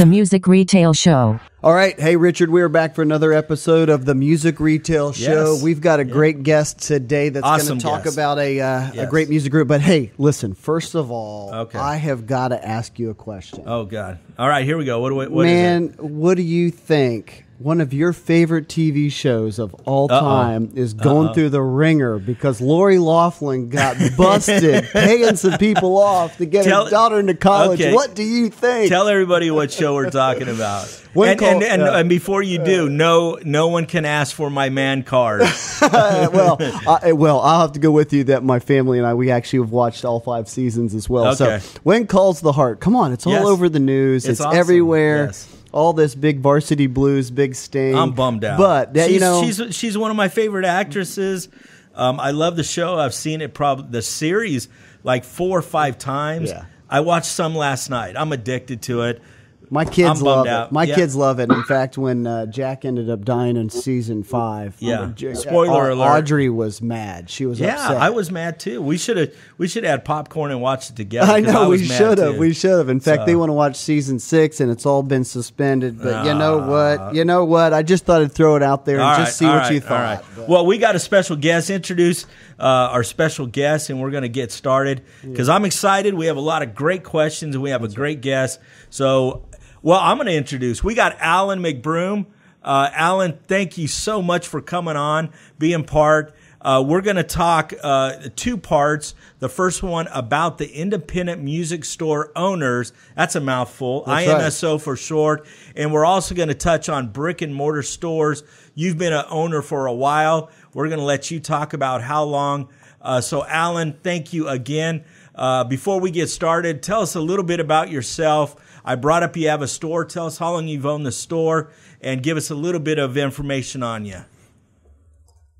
The Music Retail Show. All right. Hey, Richard, we're back for another episode of the Music Retail Show. Yes. We've got a great guest today that's going to talk guest. about a, uh, a great music group. But hey, listen, first of all, Okay. I have got to ask you a question. Oh God! All right, here we go. What do we? What is Man, what do you think? One of your favorite TV shows of all Uh-oh. time is going Uh-oh. through the ringer because Lori Loughlin got busted paying some people off to get Tell- her daughter into college. Okay. What do you think? Tell everybody what show we're talking about. And, call- and, and, uh, and before you do, no, no one can ask for my man card. well, I, well, I'll have to go with you that my family and I we actually have watched all five seasons as well. Okay. So when calls the heart, come on, it's all Yes. over the news. It's It's, awesome. everywhere. Yes. All this big varsity blues, big sting. I'm bummed out. But that, she's, you know, she's she's one of my favorite actresses. Um, I love the show. I've seen it probably the series like four or five times. Yeah. I watched some last night. I'm addicted to it. My kids love bummed it. out. My Yeah. kids love it. In fact, when uh, Jack ended up dying in season five, Yeah. uh, J- Spoiler Au- alert. Audrey was mad. She was Yeah, upset. I was mad too. We should have we should had popcorn and watched it together. I know was we should have. We should have. In fact, they want to watch season six, and it's all been suspended. But you know Ah. what? You know what? I just thought I'd throw it out there and All just see what you right, all thought. right. But- Well, we got a special guest. Introduce uh, our special guest, and we're going to get started because I'm excited. We have a lot of great questions, and we have a great guest. So, well, I'm going to introduce. We got Allen McBroom. Uh, Allen, thank you so much for coming on, being part. Uh, we're going to talk uh, two parts. The first one about the independent music store owners. That's a mouthful. That's right. IMSO for short. And we're also going to touch on brick and mortar stores. You've been an owner for a while. We're going to let you talk about how long. Uh, so, Allen, thank you again. Uh, before we get started, tell us a little bit about yourself. I brought up you have a store. Tell us how long you've owned the store and give us a little bit of information on you.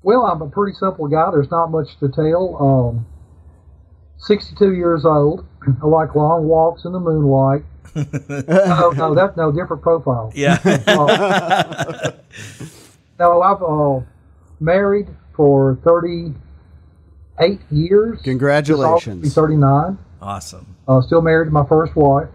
Well, I'm a pretty simple guy. There's not much to tell. Um, 62 years old. I like long walks in the moonlight. no, no, that's no different profile. Yeah. Uh, no, I've uh, married for 38 years. Congratulations. Be 39. awesome. Uh, still married to my first wife,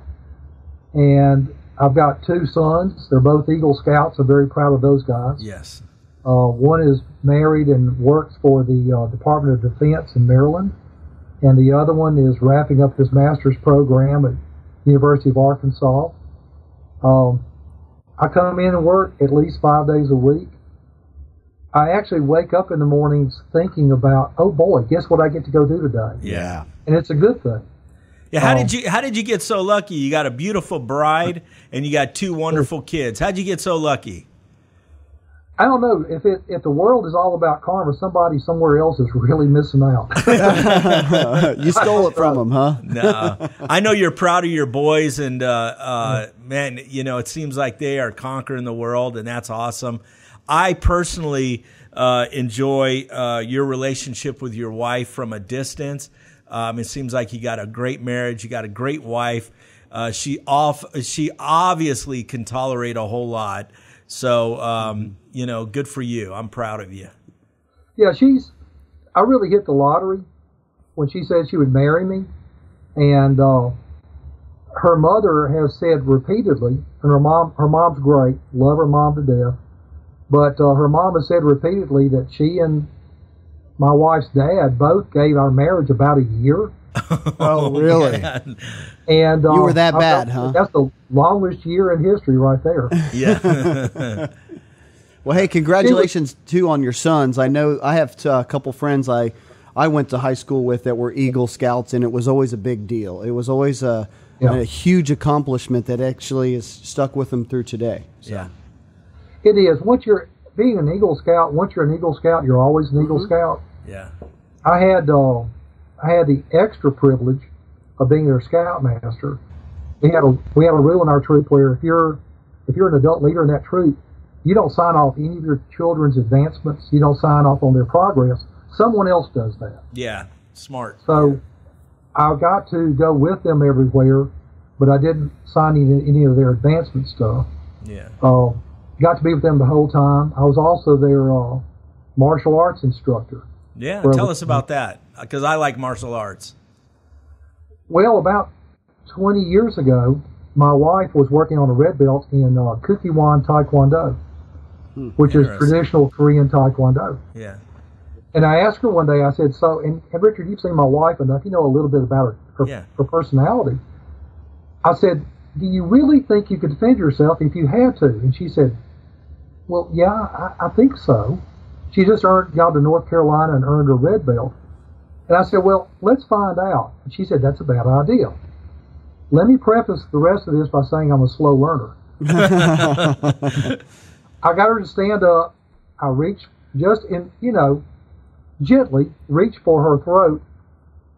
and I've got two sons. They're both Eagle Scouts. I'm very proud of those guys. Yes. Uh, one is married and works for the uh, Department of Defense in Maryland, and the other one is wrapping up his master's program at University of Arkansas. Um, I come in and work at least five days a week. I actually wake up in the mornings thinking about, oh boy, guess what I get to go do today? Yeah. And it's a good thing. Yeah, how Oh. did you how did you get so lucky? You got a beautiful bride and you got two wonderful kids. How'd you get so lucky? I don't know if it if the world is all about karma, somebody somewhere else is really missing out. you stole it from them, huh? No, I know you're proud of your boys, and uh, uh, man, you know it seems like they are conquering the world, and that's awesome. I personally uh, enjoy uh, your relationship with your wife from a distance. Um, it seems like you got a great marriage, you got a great wife. Uh, she off, she obviously can tolerate a whole lot. So um, you know, good for you. I'm proud of you. Yeah, she's. I really hit the lottery when she said she would marry me, and uh, her mother has said repeatedly, and her mom, her mom's great, love her mom to death, but uh, her mom has said repeatedly that she and my wife's dad both gave our marriage about a year, Oh, really? and uh, You were that I bad, felt huh? That's the longest year in history, right there. Yeah. Well, hey, congratulations too on your sons. I know I have uh, a couple friends I I went to high school with that were Eagle Scouts, and it was always a big deal. It was always a, Yeah. a huge accomplishment that actually is stuck with them through today. yeah. It is. Once you're being an Eagle Scout, once you're an Eagle Scout, you're always an Eagle Scout. Yeah. I had uh, I had the extra privilege of being their scoutmaster. We had a we had a rule in our troop where if you're if you're an adult leader in that troop, you don't sign off any of your children's advancements. You don't sign off on their progress. Someone else does that. Yeah. Smart. So I got to go with them everywhere, but I didn't sign any, any of their advancement stuff. Yeah. Uh, got to be with them the whole time. I was also their uh, martial arts instructor. Yeah, Well, tell us about that because I like martial arts. Well, about 20 years ago, my wife was working on a red belt in uh, Kukkiwon Taekwondo, which is traditional Korean Taekwondo. Yeah. And I asked her one day, I said, so, and, and Richard, you've seen my wife enough, you know a little bit about her, her, Yeah. her personality. I said, do you really think you could defend yourself if you had to? And she said, well, yeah, I, I think so. She just earned, gone to North Carolina and earned her red belt. And I said, well, let's find out. And she said, that's a bad idea. Let me preface the rest of this by saying I'm a slow learner. I got her to stand up. I reached just in, you know, gently reached for her throat.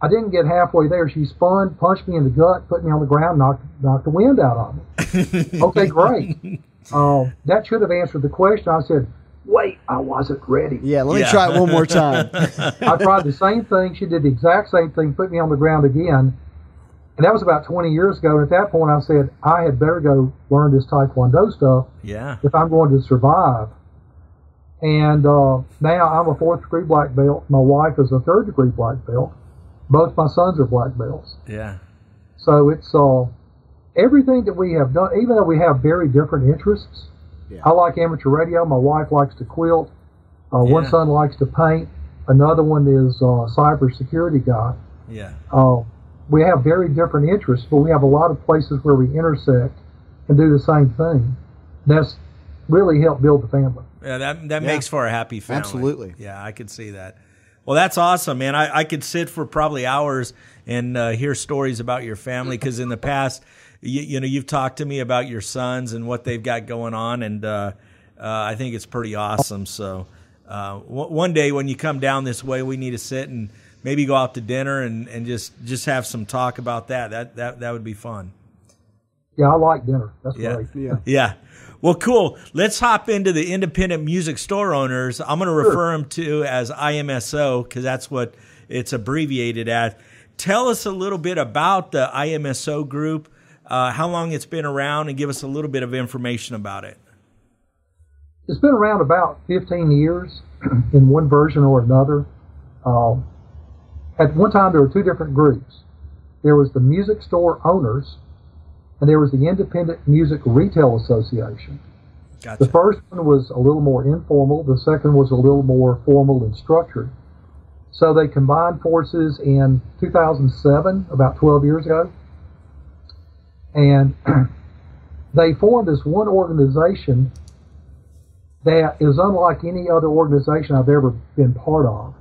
I didn't get halfway there. She spun, punched me in the gut, put me on the ground, knocked knocked the wind out of me. okay, great. Um, that should have answered the question. I said, "Wait, I wasn't ready." Yeah, let me Yeah. try it one more time. I tried the same thing. She did the exact same thing, put me on the ground again. And that was about 20 years ago. And at that point, I said, I had better go learn this Taekwondo stuff Yeah. if I'm going to survive. And uh, now I'm a fourth degree black belt. My wife is a third degree black belt. Both my sons are black belts. Yeah. So it's uh, everything that we have done, even though we have very different interests. Yeah. I like amateur radio. My wife likes to quilt. Uh, One son likes to paint. Another one is uh, cyber security guy. Yeah. Uh, we have very different interests, but we have a lot of places where we intersect and do the same thing. That's really helped build the family. Yeah, that that Yeah. makes for a happy family. Absolutely. Yeah, I could see that. Well, that's awesome, man. I, I could sit for probably hours and uh, hear stories about your family because in the past, you, you know, you've talked to me about your sons and what they've got going on, and uh, uh, I think it's pretty awesome. So, uh, one day when you come down this way, we need to sit and maybe go out to dinner and, and just just have some talk about that. That that that would be fun. Yeah, I like dinner. That's Yeah. great. Yeah. Yeah. Well, cool. Let's hop into the independent music store owners. I'm going to refer them to as IMSO because that's what it's abbreviated at. Tell us a little bit about the IMSO group, uh, how long it's been around, and give us a little bit of information about it. It's been around about 15 years in one version or another. Um, at one time, there were two different groups. There was the music store owners, and there was the Independent Music Retail Association. Gotcha. The first one was a little more informal. The second was a little more formal and structured. So they combined forces in 2007, about 12 years ago, and they formed this one organization that is unlike any other organization I've ever been part of.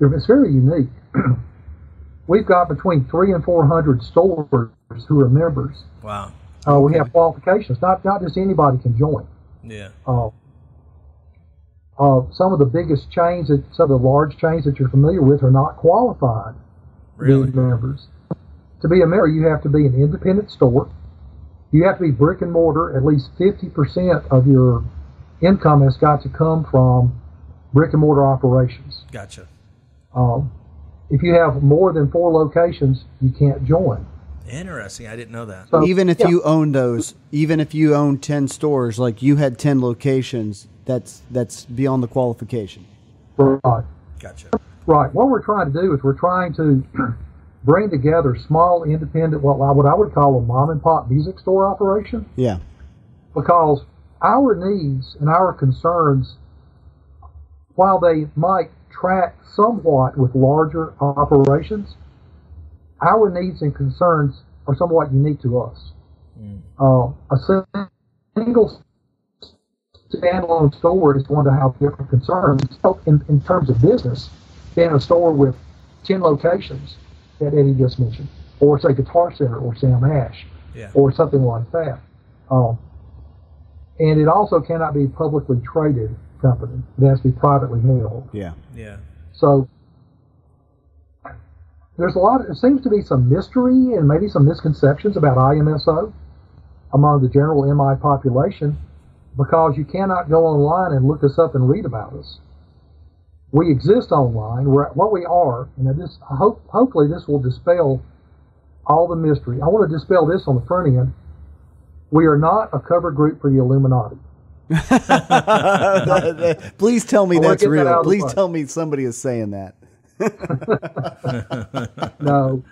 It's very unique. We've got between three and 400 stores who are members. Wow. Uh, we have qualifications. Not not just anybody can join. Yeah. Uh, uh, some of the biggest chains, that, some of the large chains that you're familiar with, are not qualified to Really? be members. To be a member, you have to be an independent store. You have to be brick and mortar. At least 50% of your income has got to come from brick and mortar operations. Gotcha. Um, if you have more than four locations, you can't join. Interesting. I didn't know that. So, even if yeah. you own those, even if you own ten stores, like you had ten locations, that's that's beyond the qualification. right. Gotcha. Right. What we're trying to do is we're trying to bring together small, independent, what I, what I would call a mom and pop music store operation, Yeah. because our needs and our concerns, while they might track somewhat with larger operations, our needs and concerns are somewhat unique to us. Uh, a single standalone store is going to have different concerns So in, in terms of business than a store with 10 locations that Eddie just mentioned, or say Guitar Center or Sam Ash, Yeah. or something like that. Um, and it also cannot be a publicly traded company. It has to be privately held. Yeah. Yeah. So there's a lot. it seems to be some mystery and maybe some misconceptions about IMSO among the general MI population because you cannot go online and look us up and read about us. We exist online. We're what we are, and this I hope hopefully this will dispel all the mystery. I want to dispel this on the front end. We are not a cover group for the Illuminati. Please tell me I that's get that real. Please tell me somebody is saying that. No,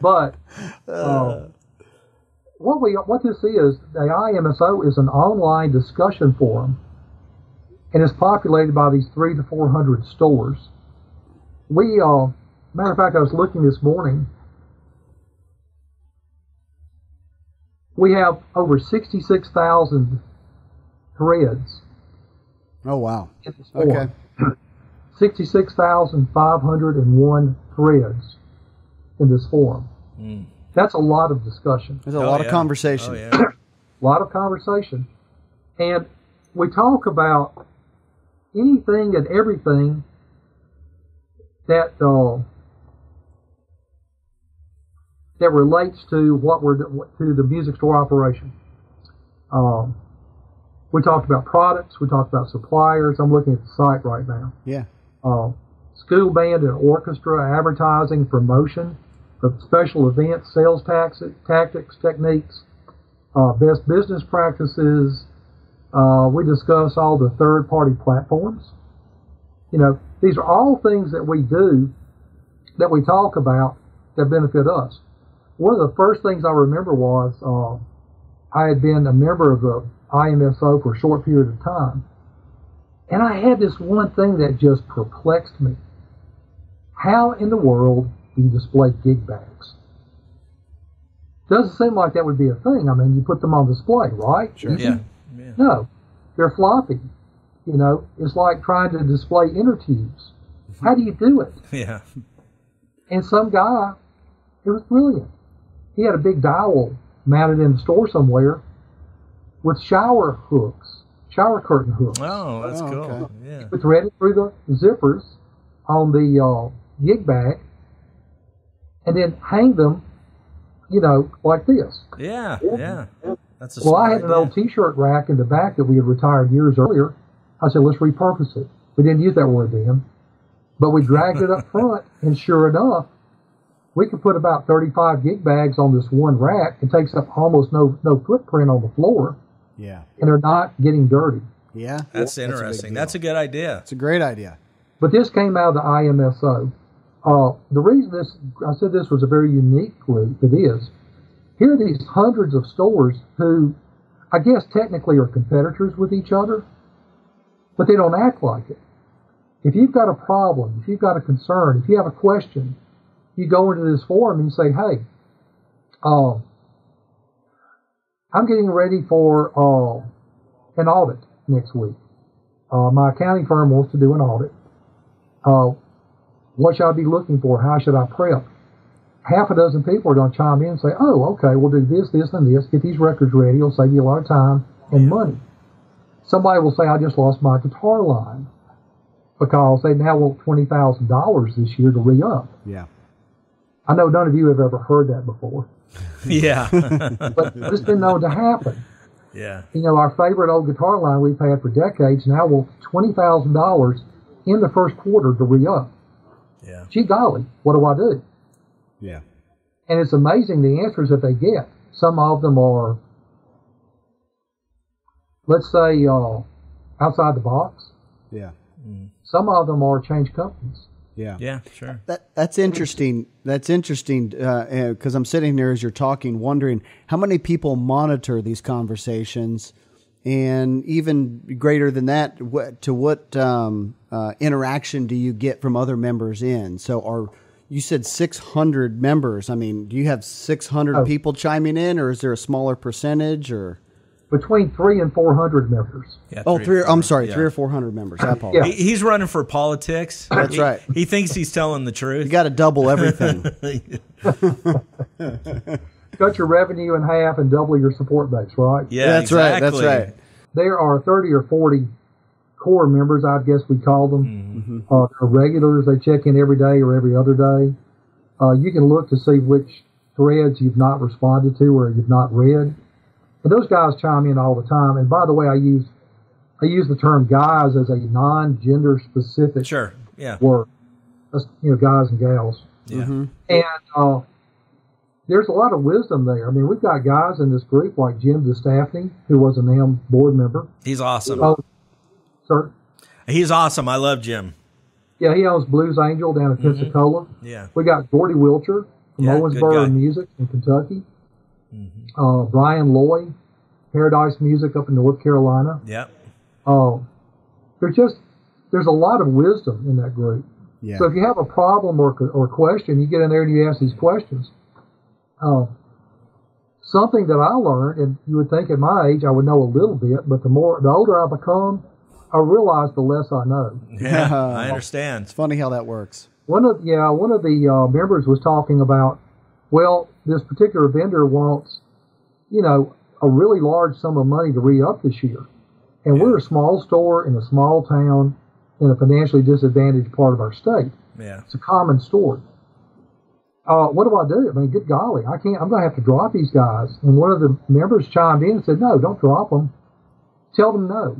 but uh, what we what this is, the IMSO is an online discussion forum, and it's populated by these three to four hundred stores. We, uh, matter of fact, I was looking this morning. We have over sixty-six thousand threads Oh wow. in this forum. Okay. 66,501 threads in this forum. Mm. That's a lot of discussion, There's a Oh, lot yeah. of conversation. Oh yeah. a lot of conversation. And we talk about anything and everything that uh, that relates to what we're to the music store operation. Um, we talked about products. We talked about suppliers. I'm looking at the site right now. Yeah. Uh, school band and orchestra, advertising, promotion of special events, sales tactics, techniques, uh, best business practices. Uh, we discuss all the third party platforms. You know, these are all things that we do that we talk about that benefit us. One of the first things I remember was uh, I had been a member of the IMSO for a short period of time. And I had this one thing that just perplexed me. How in the world do you display gig bags? Doesn't seem like that would be a thing. I mean, you put them on display, right? Sure. Yeah. Yeah. No, they're floppy. You know, it's like trying to display inner tubes. Mm-hmm. How do you do it? Yeah. And some guy, it was brilliant. He had a big dowel mounted in the store somewhere with shower hooks, shower curtain hook. Oh, that's Oh, cool. okay. Yeah. We thread it through the zippers on the uh, gig bag and then hang them, you know, like this. Yeah. Yeah. That's a Well, I smart had an idea. old T-shirt rack in the back that we had retired years earlier. I said, let's repurpose it. We didn't use that word then, but we dragged it up front, and sure enough, we could put about 35 gig bags on this one rack. It takes up almost no no footprint on the floor, Yeah. and they're not getting dirty. Yeah. That's a big interesting. deal. That's a good idea. It's a great idea. But this came out of the IMSO. Uh, the reason this, I said this was a very unique group, it is. Here are these hundreds of stores who, I guess, technically are competitors with each other, but they don't act like it. If you've got a problem, if you've got a concern, if you have a question, you go into this forum and you say, hey, uh, I'm getting ready for uh, an audit next week. Uh, my accounting firm wants to do an audit. Uh, what should I be looking for? How should I prep? Half a dozen people are going to chime in and say, oh, okay, we'll do this, this, and this. Get these records ready. It'll save you a lot of time and money. Somebody will say, I just lost my guitar line because they now want $20,000 this year to re up. Yeah. I know none of you have ever heard that before, Yeah. but it's been known to happen. yeah. you know, our favorite old guitar line we've had for decades now wants twenty thousand dollars in the first quarter to re up. Yeah. Gee golly, what do I do? Yeah. And it's amazing the answers that they get. Some of them are, let's say, uh, outside the box. Yeah. Some of them are change companies. Yeah. Yeah. Sure. That that's interesting. That's interesting because I'm sitting there as you're talking, wondering how many people monitor these conversations, and even greater than that, what, to what um, uh, interaction do you get from other members in? So, are you said 600 members? I mean, do you have 600 Oh. people chiming in, or is there a smaller percentage? Or Between three and four hundred members. Yeah. oh, three. I'm sorry, Yeah. three or 400 members. I apologize. He, he's running for politics. That's He- right. He thinks he's telling the truth. You got to double everything. Cut your revenue in half and double your support base, right? yeah. that's right. That's right. there are 30 or 40 core members, I guess we call them. Uh, they're regulars. They check in every day or every other day. Uh, you can look to see which threads you've not responded to or you've not read. And those guys chime in all the time. And by the way, I use I use the term guys as a non-gender specific Sure. Yeah. word. That's, you know, guys and gals. Yeah. And uh, there's a lot of wisdom there. I mean, we've got guys in this group like Jim DeStafney, who was an M board member. He's awesome. Oh, sir. He's awesome. I love Jim. Yeah, he owns Blues Angel down in Pensacola. Yeah. We got Gordy Wilcher from Yeah, Owensboro. Music in Kentucky. Uh, Brian Lloyd, Paradise Music up in North Carolina. Yep. Uh, there's just there's a lot of wisdom in that group. Yeah. So if you have a problem or or question, you get in there and you ask these questions. Uh, something that I learned, and you would think at my age I would know a little bit, but the more the older I become, I realize the less I know. Yeah, I understand. It's funny how that works. One of yeah, one of the uh, members was talking about, well, this particular vendor wants, you know, a really large sum of money to re up this year, and we're a small store in a small town in a financially disadvantaged part of our state. Yeah. It's a common story. Uh, what do I do? I mean, good golly, I can't. I'm going to have to drop these guys. And one of the members chimed in and said, "No, don't drop them. Tell them no.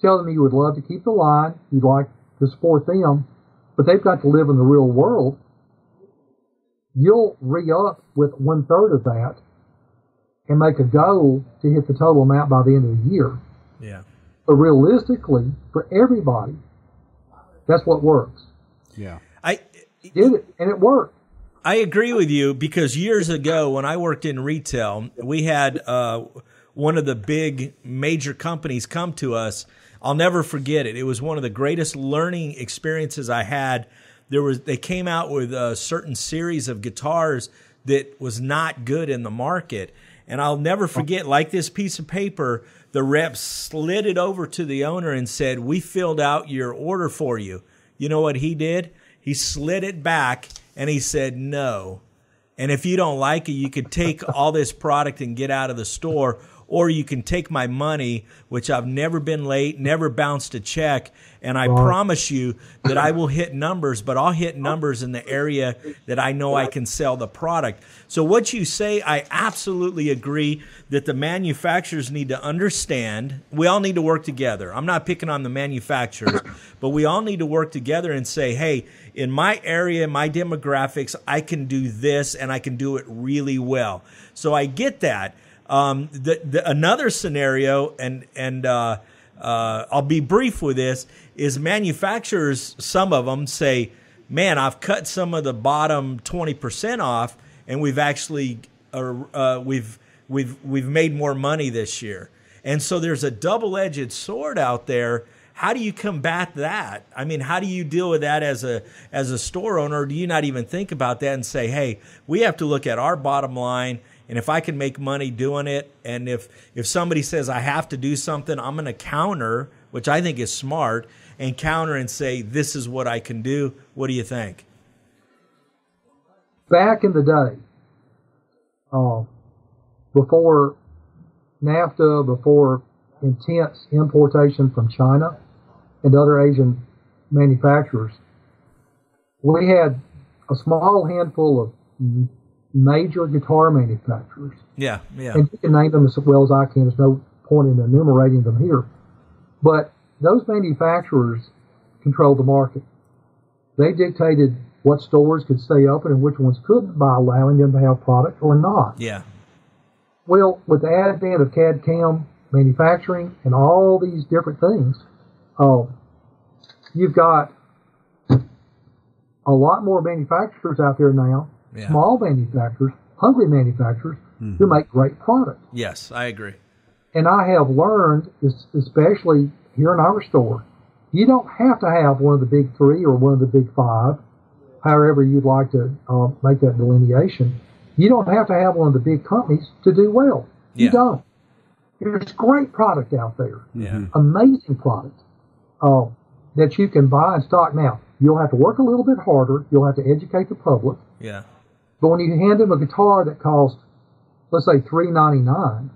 Tell them you would love to keep the line. You'd like to support them, but they've got to live in the real world. You'll re up with one third of that, and make a goal to hit the total amount by the end of the year. Yeah. But realistically, for everybody, that's what works. Yeah. I Did it, and it worked. I agree with you because years ago when I worked in retail, we had uh, one of the big major companies come to us. I'll never forget it. It was one of the greatest learning experiences I had. There was they came out with a certain series of guitars that was not good in the market. And I'll never forget, like this piece of paper, the rep slid it over to the owner and said, We filled out your order for you. You know what he did? He slid it back and he said, No. And if you don't like it, you could take all this product and get out of the store, or you can take my money, which I've never been late, never bounced a check, and I promise you that I will hit numbers, but I'll hit oh. numbers in the area that I know I can sell the product. So what you say, I absolutely agree that the manufacturers need to understand. We all need to work together. I'm not picking on the manufacturers, but we all need to work together and say, hey, in my area, my demographics, I can do this and I can do it really well. So I get that. Um, the, the, another scenario, and and uh, uh, I'll be brief with this, is manufacturers. Some of them say, "Man, I've cut some of the bottom twenty percent off, and we've actually uh, uh, we've we've we've made more money this year." And so there's a double-edged sword out there. How do you combat that? I mean, how do you deal with that as a as a store owner? do you not even think about that and say, "Hey, we have to look at our bottom line." And if I can make money doing it, and if if somebody says I have to do something, I'm going to counter, which I think is smart, and counter and say this is what I can do. What do you think? Back in the day, uh, before NAFTA, before intense importation from China and other Asian manufacturers, we had a small handful of major guitar manufacturers. Yeah, yeah. And you can name them as well as I can. There's no point in enumerating them here. But those manufacturers controlled the market. They dictated what stores could stay open and which ones couldn't by allowing them to have product or not. Yeah. Well, with the advent of CAD CAM manufacturing and all these different things, uh, you've got a lot more manufacturers out there now Yeah. small manufacturers, hungry manufacturers who make great product. Yes, I agree. And I have learned, especially here in our store, you don't have to have one of the big three or one of the big five, however you'd like to uh, make that delineation. You don't have to have one of the big companies to do well. You Yeah. don't. There's great product out there Yeah. amazing product uh, that you can buy in stock. Now, you'll have to work a little bit harder. You'll have to educate the public. Yeah. But when you hand them a guitar that costs, let's say, three ninety nine,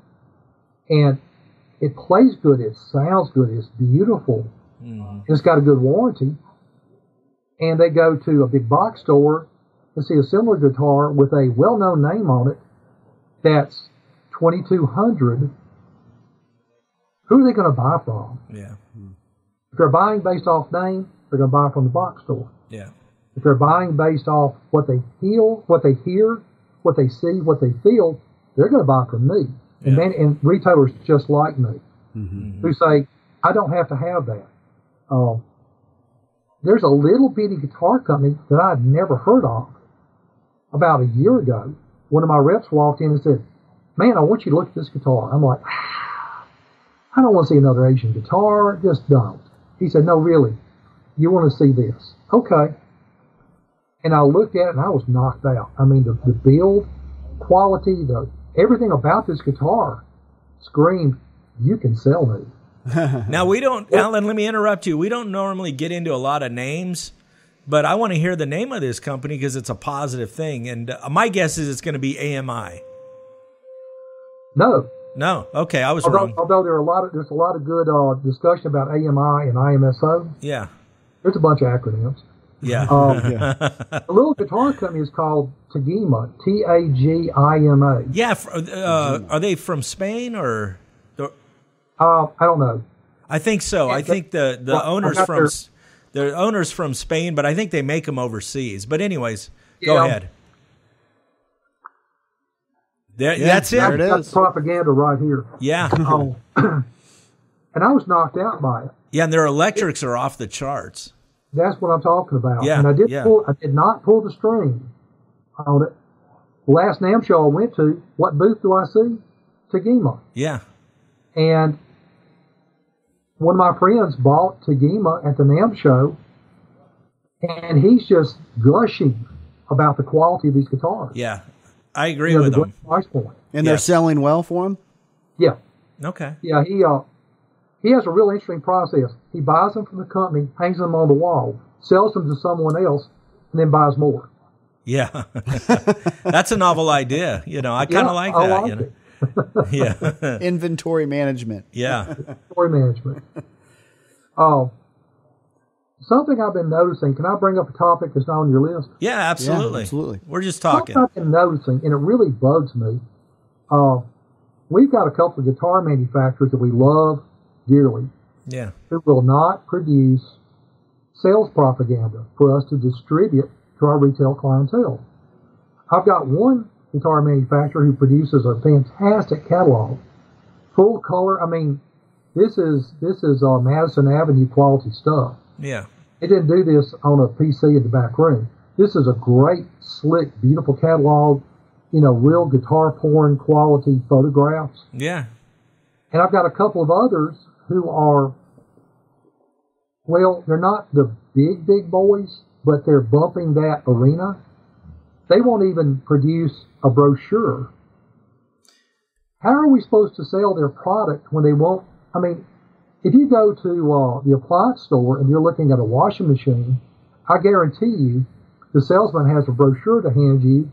and it plays good, it sounds good, it's beautiful, mm-hmm. it's got a good warranty, and they go to a big box store and see a similar guitar with a well known name on it that's twenty two hundred, who are they going to buy from? Yeah. If they're buying based off name, they're going to buy from the box store. Yeah. If they're buying based off what they feel, what they hear, what they see, what they feel, they're going to buy from me. And, Yeah. man, and retailers just like me who say, I don't have to have that. Uh, there's a little bitty guitar company that I'd never heard of about a year ago one of my reps walked in and said, "Man, I want you to look at this guitar." I'm like, ah, "I don't want to see another Asian guitar. Just don't." He said, "No, really, you want to see this?" Okay. And I looked at it and I was knocked out. I mean, the, the build quality, the everything about this guitar screamed, "You can sell me." now we don't, Allen. Let me interrupt you. We don't normally get into a lot of names, but I want to hear the name of this company because it's a positive thing. And uh, my guess is it's going to be AMI. No, No, okay, I was although, wrong. although there are a lot of there's a lot of good uh, discussion about AMI and IMSO. Yeah, There's a bunch of acronyms. Yeah. Um, Yeah. the little guitar company is called Tagima, T A G I M A. Yeah, uh, are they from Spain or? or- Uh, I don't know. I think so. I think the the Well, owners from their- S- the owners from Spain, but I think they make them overseas. But anyways, go Yeah. ahead. There, Yeah, that's there it. it That's is. propaganda right here. Yeah, Oh. and I was knocked out by it. yeah, and their electrics are off the charts. That's what I'm talking about. Yeah, and I did yeah. pull. I did not pull the string on it. Last NAMM show I went to, what booth do I see? Tagima. Yeah, And one of my friends bought Tagima at the NAMM show, and he's just gushing about the quality of these guitars. yeah, I agree You know, with the them. price point. And they're selling well for them. Yeah, Okay. yeah. He uh, he has a real interesting process. He buys them from the company, hangs them on the wall, sells them to someone else, and then buys more. Yeah, that's a novel idea. You know, I kind of Yeah, like I that. like you know? it. Yeah, Inventory management. yeah, Story management. Oh, something I've been noticing. Can I bring up a topic that's not on your list? yeah. Absolutely, absolutely. We're just talking. Something. I've been noticing, and it really bugs me. Uh, we've got a couple of guitar manufacturers that we love dearly Yeah, who will not produce sales propaganda for us to distribute to our retail clientele. I've got one guitar manufacturer who produces a fantastic catalog, full color. I mean, this is this is uh, Madison Avenue quality stuff. yeah, They didn't do this on a PC in the back room. This is a great, slick, beautiful catalog. You know, real guitar porn quality photographs. yeah, And I've got a couple of others who are, well, they're not the big, big boys, but they're bumping that arena. They won't even produce a brochure. How are we supposed to sell their product when they won't? I mean, if you go to uh, the appliance store and you're looking at a washing machine, I guarantee you the salesman has a brochure to hand you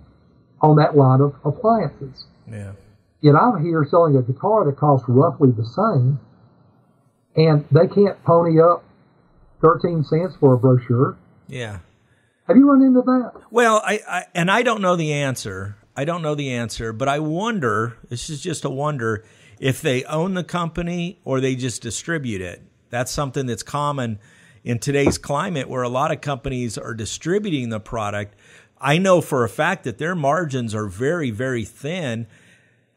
on that line of appliances. yeah. Yet I'm here selling a guitar that costs roughly the same, and they can't pony up 13 cents for a brochure. Yeah. Have you run into that? Well, I, I and I don't know the answer. I don't know the answer, but I wonder. This is just a wonder if they own the company or they just distribute it. That's something that's common in today's climate, where a lot of companies are distributing the product. I know for a fact that their margins are very, very thin.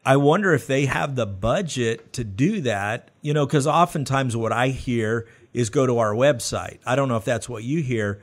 I wonder if they have the budget to do that, you know, because oftentimes what I hear is go to our website. I don't know if that's what you hear.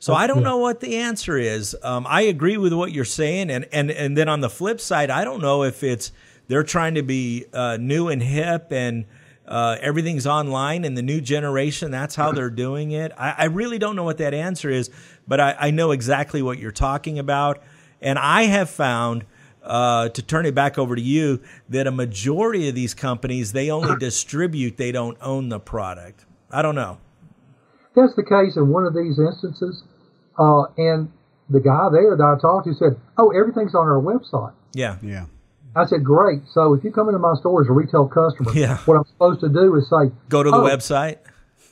So I don't know what the answer is. Um, I agree with what you're saying, and and and then on the flip side, I don't know if it's they're trying to be uh, new and hip and uh, everything's online and the new generation. That's how they're doing it. I, I really don't know what that answer is, but I, I know exactly what you're talking about, and I have found. Uh, to turn it back over to you, that a majority of these companies they only distribute, they don't own the product. I don't know. That's the case in one of these instances. Uh, and the guy there that I talked to said, Oh, everything's on our website. Yeah, Yeah. I said, Great. So if you come into my store as a retail customer, Yeah. what I'm supposed to do is say, go to the Oh, website.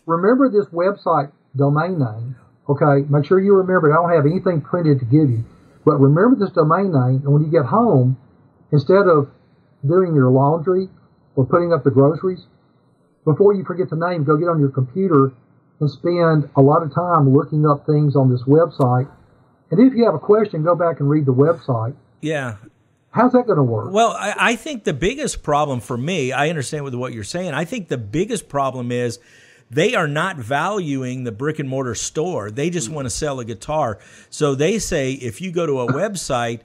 remember this website domain name. Okay, make sure you remember it. I don't have anything printed to give you, but remember this domain name. And when you get home, instead of doing your laundry or putting up the groceries, before you forget the name, go get on your computer and spend a lot of time looking up things on this website. And if you have a question, go back and read the website. Yeah. How's that going to work? Well, I, I think the biggest problem for me, I understand with what you're saying. I think the biggest problem is they are not valuing the brick and mortar store. They just mm. want to sell a guitar. So they say if you go to a website,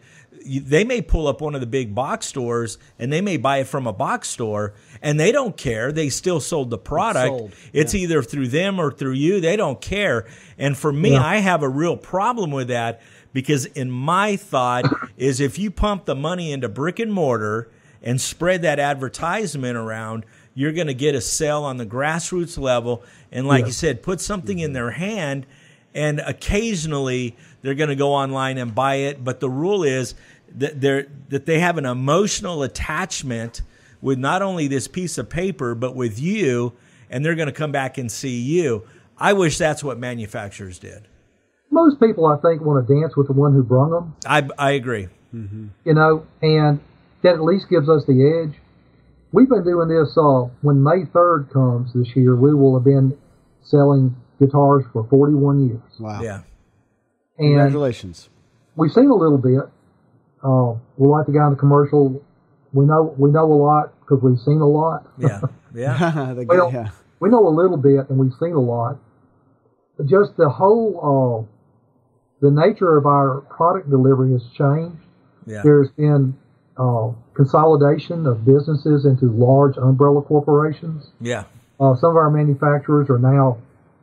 they may pull up one of the big box stores and they may buy it from a box store and they don't care. They still sold the product. sold, It's either through them or through you. They don't care. And for me, Yeah. I have a real problem with that because in my thought is if you pump the money into brick and mortar and spread that advertisement around, you're going to get a sale on the grassroots level. And like you said, put something in mm-hmm. their hand and occasionally they're going to go online and buy it. But the rule is that they're, that they have an emotional attachment with not only this piece of paper, but with you, and they're going to come back and see you. I wish that's what manufacturers did. Most people, I think, want to dance with the one who brung them. I, I agree. you know, and that at least gives us the edge. We've been doing this. Uh, when May third comes this year, we will have been selling guitars for 41 years, Wow. Yeah. and Congratulations. we've seen a little bit. Uh, we're like the guy in the commercial. We know we know a lot because we've seen a lot. Yeah. Yeah. The- Well, yeah. we know a little bit and we've seen a lot. Just the whole, uh, the nature of our product delivery has changed. Yeah. There's been uh, consolidation of businesses into large umbrella corporations. Yeah. Uh, some of our manufacturers are now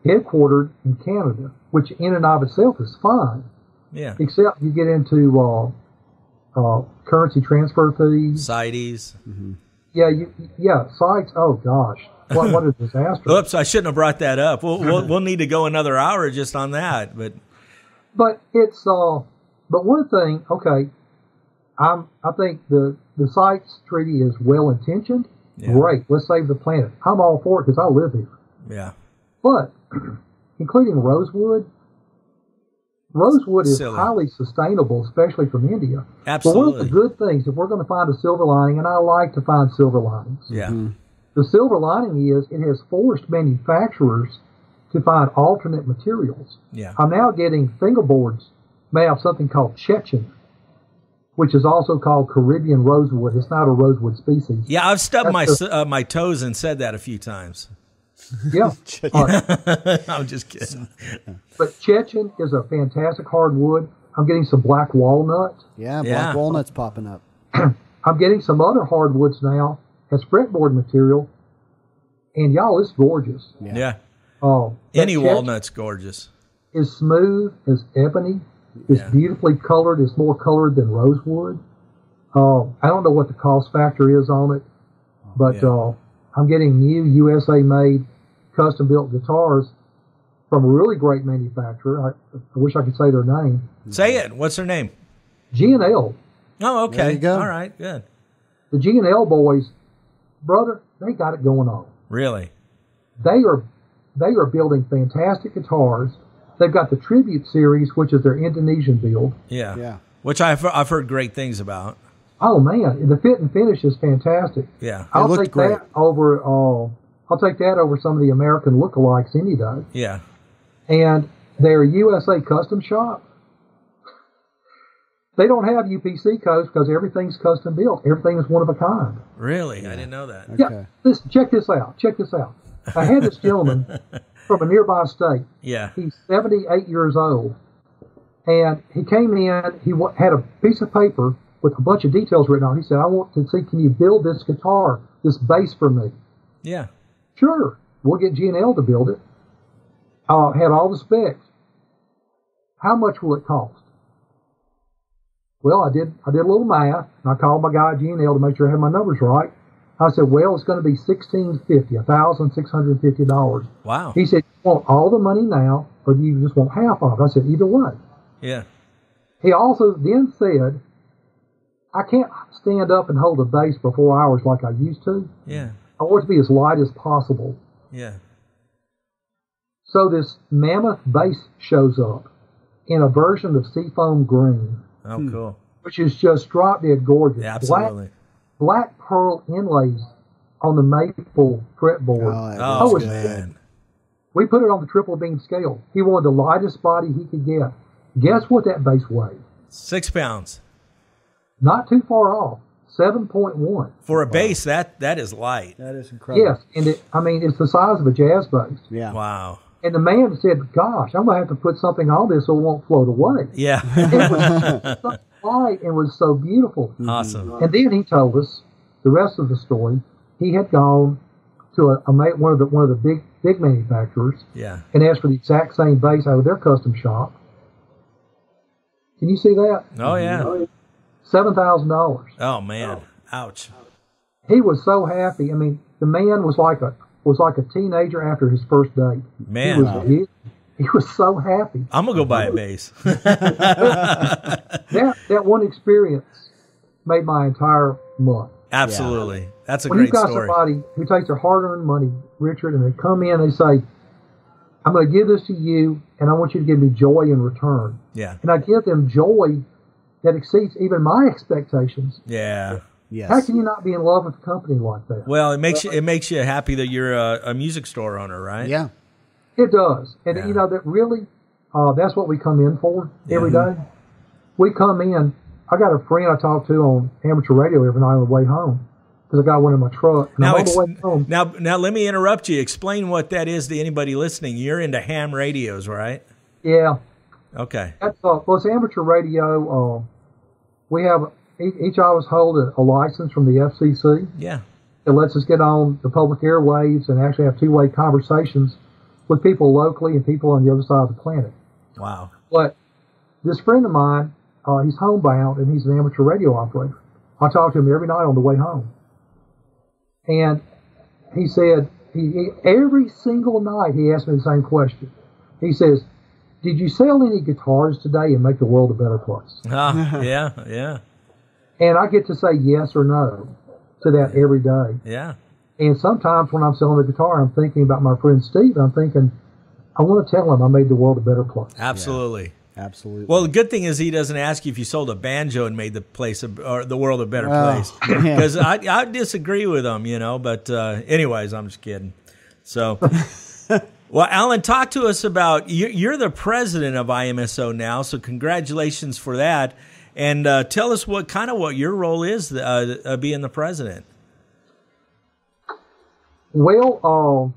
headquartered in Canada, which in and of itself is fine, Yeah. except you get into uh, uh, currency transfer fees. CITES. Yeah, you, yeah, CITES. Oh gosh, what what a disaster! Oops, I shouldn't have brought that up. We'll, we'll, we'll need to go another hour just on that. But But it's uh, but one thing, okay, I'm I think the the CITES treaty is well intentioned. Yeah. Great, let's save the planet. I'm all for it because I live here. yeah. But including rosewood, rosewood is Silly. highly sustainable, especially from India. Absolutely. But one of the good things, if we're going to find a silver lining, and I like to find silver linings, Yeah. Mm-hmm. the silver lining is it has forced manufacturers to find alternate materials. Yeah. I'm now getting fingerboards made of something called Chechen, which is also called Caribbean rosewood. It's not a rosewood species. Yeah. I've stubbed my That's s- uh, my toes and said that a few times. Yeah. All right. I'm just kidding. But Chechen is a fantastic hardwood. I'm getting some black walnut. Yeah, black Yeah. walnuts popping up. I'm getting some other hardwoods now as fretboard material. And y'all, it's gorgeous. Yeah. Oh, that Any Chechen walnut's gorgeous. is smooth as ebony. It's Yeah. beautifully colored. It's more colored than rosewood. Uh, I don't know what the cost factor is on it, but Yeah. uh, I'm getting new USA made custom built guitars from a really great manufacturer. I, I wish I could say their name. Say it. What's their name? G&L. Oh, okay. There you go. All right. Good. The G&L boys, brother, they got it going on. Really. They are they are building fantastic guitars. They've got the Tribute series, which is their Indonesian build. Yeah. Yeah. Which I've I've heard great things about. Oh man, the fit and finish is fantastic. Yeah. I'll take great. that over. Uh, I'll take that over some of the American lookalikes any day. Yeah. And they're USA custom shop. They don't have UPC codes because everything's custom built. Everything is one of a kind. Really. I didn't know that. Yeah, Okay. listen, check this out. Check this out. I had this gentleman from a nearby state. Yeah. He's 78 years old. And he came in, he wa- had a piece of paper with a bunch of details written on it. He said, I want to see, can you build this guitar, this bass for me? Yeah. Sure, we'll get G&L to build it. Uh, had all the specs. How much will it cost? Well, I did. I did a little math, and I called my guy G&L to make sure I had my numbers right. I said, "Well, it's going to be sixteen fifty, a thousand six hundred fifty dollars." Wow. He said, "You want all the money now, or do you just want half of it?" I said, "Either way." Yeah. He also then said, "I can't stand up and hold a bass for four hours like I used to. Yeah. I want it to be as light as possible." Yeah. So this mammoth bass shows up in a version of Seafoam Green, Oh, cool. which is just drop dead gorgeous. Yeah, absolutely. black pearl inlays on the maple fretboard. Oh, that was it's- man. we put it on the triple beam scale. He wanted the lightest body he could get. Guess what that bass weighed? Six pounds Not too far off. 7.1. for a bass. That that is light. That is incredible. Yes, and it, I mean it's the size of a jazz bass. Yeah. Wow. And the man said, "Gosh, I'm gonna have to put something on this so it won't float away." Yeah. It was, Right, and was so beautiful. Awesome. And then he told us the rest of the story. He had gone to a, a one of the one of the big big manufacturers Yeah. and asked for the exact same bass out of their custom shop. Can you see that? Oh yeah. Seven thousand dollars. Oh man. Ouch. He was so happy. I mean, the man was like a was like a teenager after his first date. He Man. was he, he was so happy. I'm gonna go buy a bass. That that one experience made my entire month. Absolutely. That's a when great you've got story. somebody who takes their hard-earned money, Richard, and they come in, they say, "I'm going to give this to you, and I want you to give me joy in return." Yeah. And I give them joy that exceeds even my expectations. Yeah. Yes. How can you not be in love with a company like that? Well, it makes you it makes you happy that you're a, a music store owner, right? yeah. It does, and Yeah. you know that really, uh, that's what we come in for every Yeah. day. We come in. I got a friend I talk to on amateur radio every night on the way home because I got one in my truck. And Now, I'm on ex- the way home. now, now, let me interrupt you. Explain what that is to anybody listening. You're into ham radios, right? Yeah, Okay. That's uh, well, it's amateur radio. Uh, we have each, of us hold a, a license from the FCC Yeah. that lets us get on the public airwaves and actually have two-way conversations with people locally and people on the other side of the planet. Wow. But this friend of mine, uh, he's homebound and he's an amateur radio operator. I talk to him every night on the way home, and he said he, he every single night he asked me the same question. He says, "Did you sell any guitars today and make the world a better place?" Ah, yeah. Yeah. And I get to say yes or no to that every day. Yeah. And sometimes when I'm selling the guitar, I'm thinking about my friend Steve. I'm thinking, I want to tell him I made the world a better place. Absolutely. Absolutely. Well, the good thing is he doesn't ask you if you sold a banjo and made the place a, or the world a better Oh, place. man. Because I, I disagree with him, you know. But uh, anyways, I'm just kidding. So, well, Allen, talk to us about you, you're the president of IMSO now. So congratulations for that, and uh, tell us what kind of what your role is uh, uh, being the president. Well, um,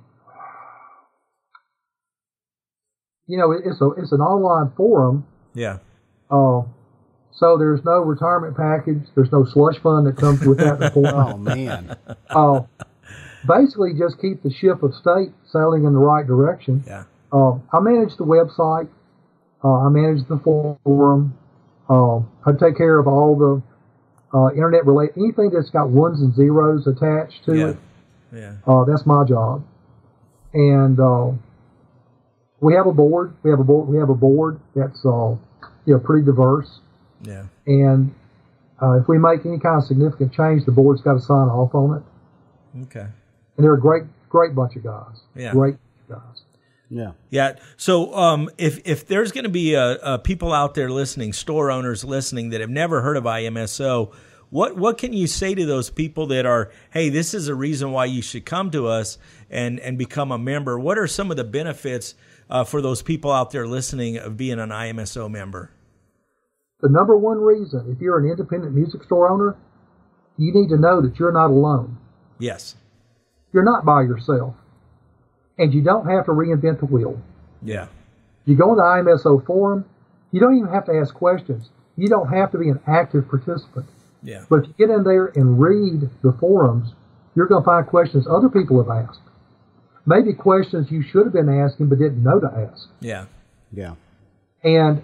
you know, it's a it's an online forum, Yeah. uh, so there's no retirement package. There's no slush fund that comes with that. report. oh man. uh, basically, just keep the ship of state sailing in the right direction. Yeah. Uh, I manage the website. Uh, I manage the forum. Uh, I take care of all the uh, internet related anything that's got ones and zeros attached to Yeah. it. Yeah. Uh, that's my job. And uh, we have a board. We have a board. We have a board that's uh, you know pretty diverse. Yeah. And uh, if we make any kind of significant change, the board's got to sign off on it. Okay. And they're a great, great bunch of guys. Yeah. Great guys. Yeah. Yeah. So, um, if if there's going to be uh, uh, people out there listening, store owners listening that have never heard of IMSO, what what can you say to those people that are, hey, this is a reason why you should come to us and and become a member? What are some of the benefits uh, for those people out there listening of being an IMSO member? The number one reason, if you're an independent music store owner, you need to know that you're not alone. Yes. You're not by yourself. And you don't have to reinvent the wheel. Yeah. You go on the IMSO forum, you don't even have to ask questions. You don't have to be an active participant. Yeah. But if you get in there and read the forums, you're going to find questions other people have asked. Maybe questions you should have been asking but didn't know to ask. Yeah. Yeah. And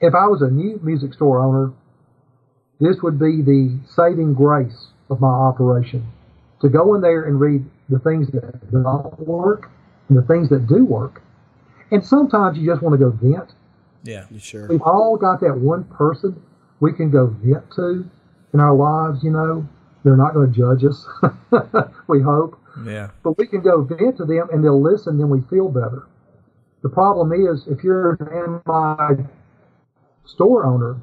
if I was a new music store owner, this would be the saving grace of my operation. To go in there and read the things that don't work and the things that do work. And sometimes you just want to go vent. Yeah. you Sure. We've all got that one person we can go vent to in our lives, you know. They're not going to judge us, we hope. Yeah. But we can go vent to them and they'll listen, then we feel better. The problem is, if you're an MI store owner,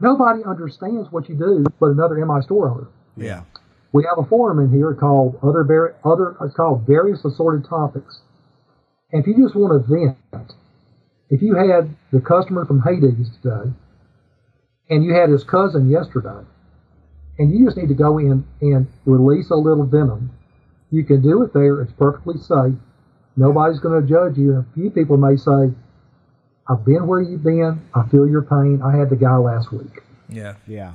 nobody understands what you do but another MI store owner. Yeah. We have a forum in here called other var- other it's called various assorted topics. And if you just want to vent, if you had the customer from Hades today, and you had his cousin yesterday, and you just need to go in and release a little venom, you can do it there. It's perfectly safe. Nobody's going to judge you. A few people may say, "I've been where you've been. I feel your pain. I had the guy last week." Yeah. Yeah.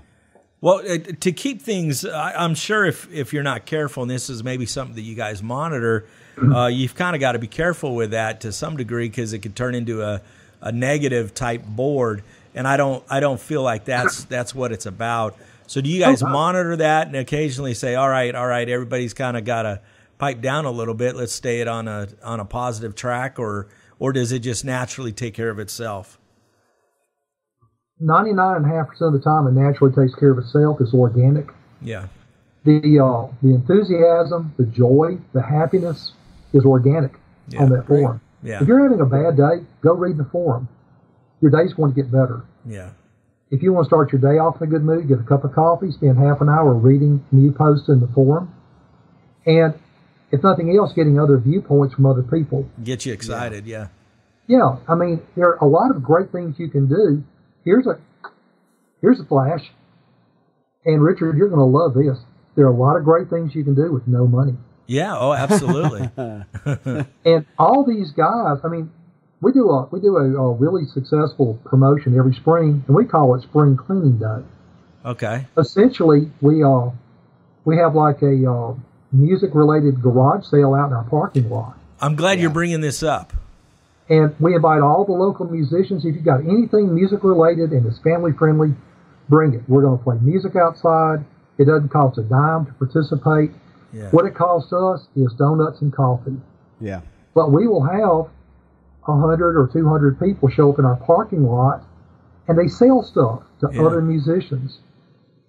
Well, to keep things, I, I'm sure if if you're not careful, and this is maybe something that you guys monitor, uh, you've kind of got to be careful with that to some degree because it could turn into a, a negative type board, and I don't I don't feel like that's that's what it's about. So, do you guys Okay. monitor that and occasionally say, "All right, all right, everybody's kind of got to pipe down a little bit. Let's stay it on a on a positive track," or or does it just naturally take care of itself? 99.5% of the time, it naturally takes care of itself. It's organic. Yeah, The uh, the enthusiasm, the joy, the happiness is organic Yeah, on that forum. yeah, If you're having a bad day, go read the forum. Your day's going to get better. yeah, If you want to start your day off in a good mood, get a cup of coffee, spend half an hour reading new posts in the forum, and if nothing else, getting other viewpoints from other people. get you excited. Yeah, Yeah, I mean, there are a lot of great things you can do. Here's a here's a flash, and Richard, you're going to love this. There are a lot of great things you can do with no money. yeah. Oh, absolutely. And all these guys, I mean, we do a we do a, a really successful promotion every spring, and we call it Spring Cleaning Day. okay. Essentially, we uh we have like a uh, music related garage sale out in our parking lot. I'm glad you're bringing this up. And we invite all the local musicians. If you've got anything music related and it's family friendly, bring it. We're going to play music outside. It doesn't cost a dime to participate. Yeah. What it costs us is donuts and coffee. Yeah. But we will have a 100 or 200 people show up in our parking lot and they sell stuff to Yeah. other musicians.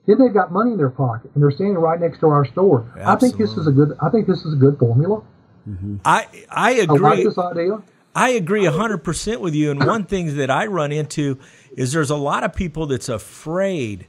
Then they've got money in their pocket and they're standing right next to our store. I think this is a good I think this is a good formula. I I I like agree. this idea. I agree 100% with you. And one thing that I run into is there's a lot of people that's afraid.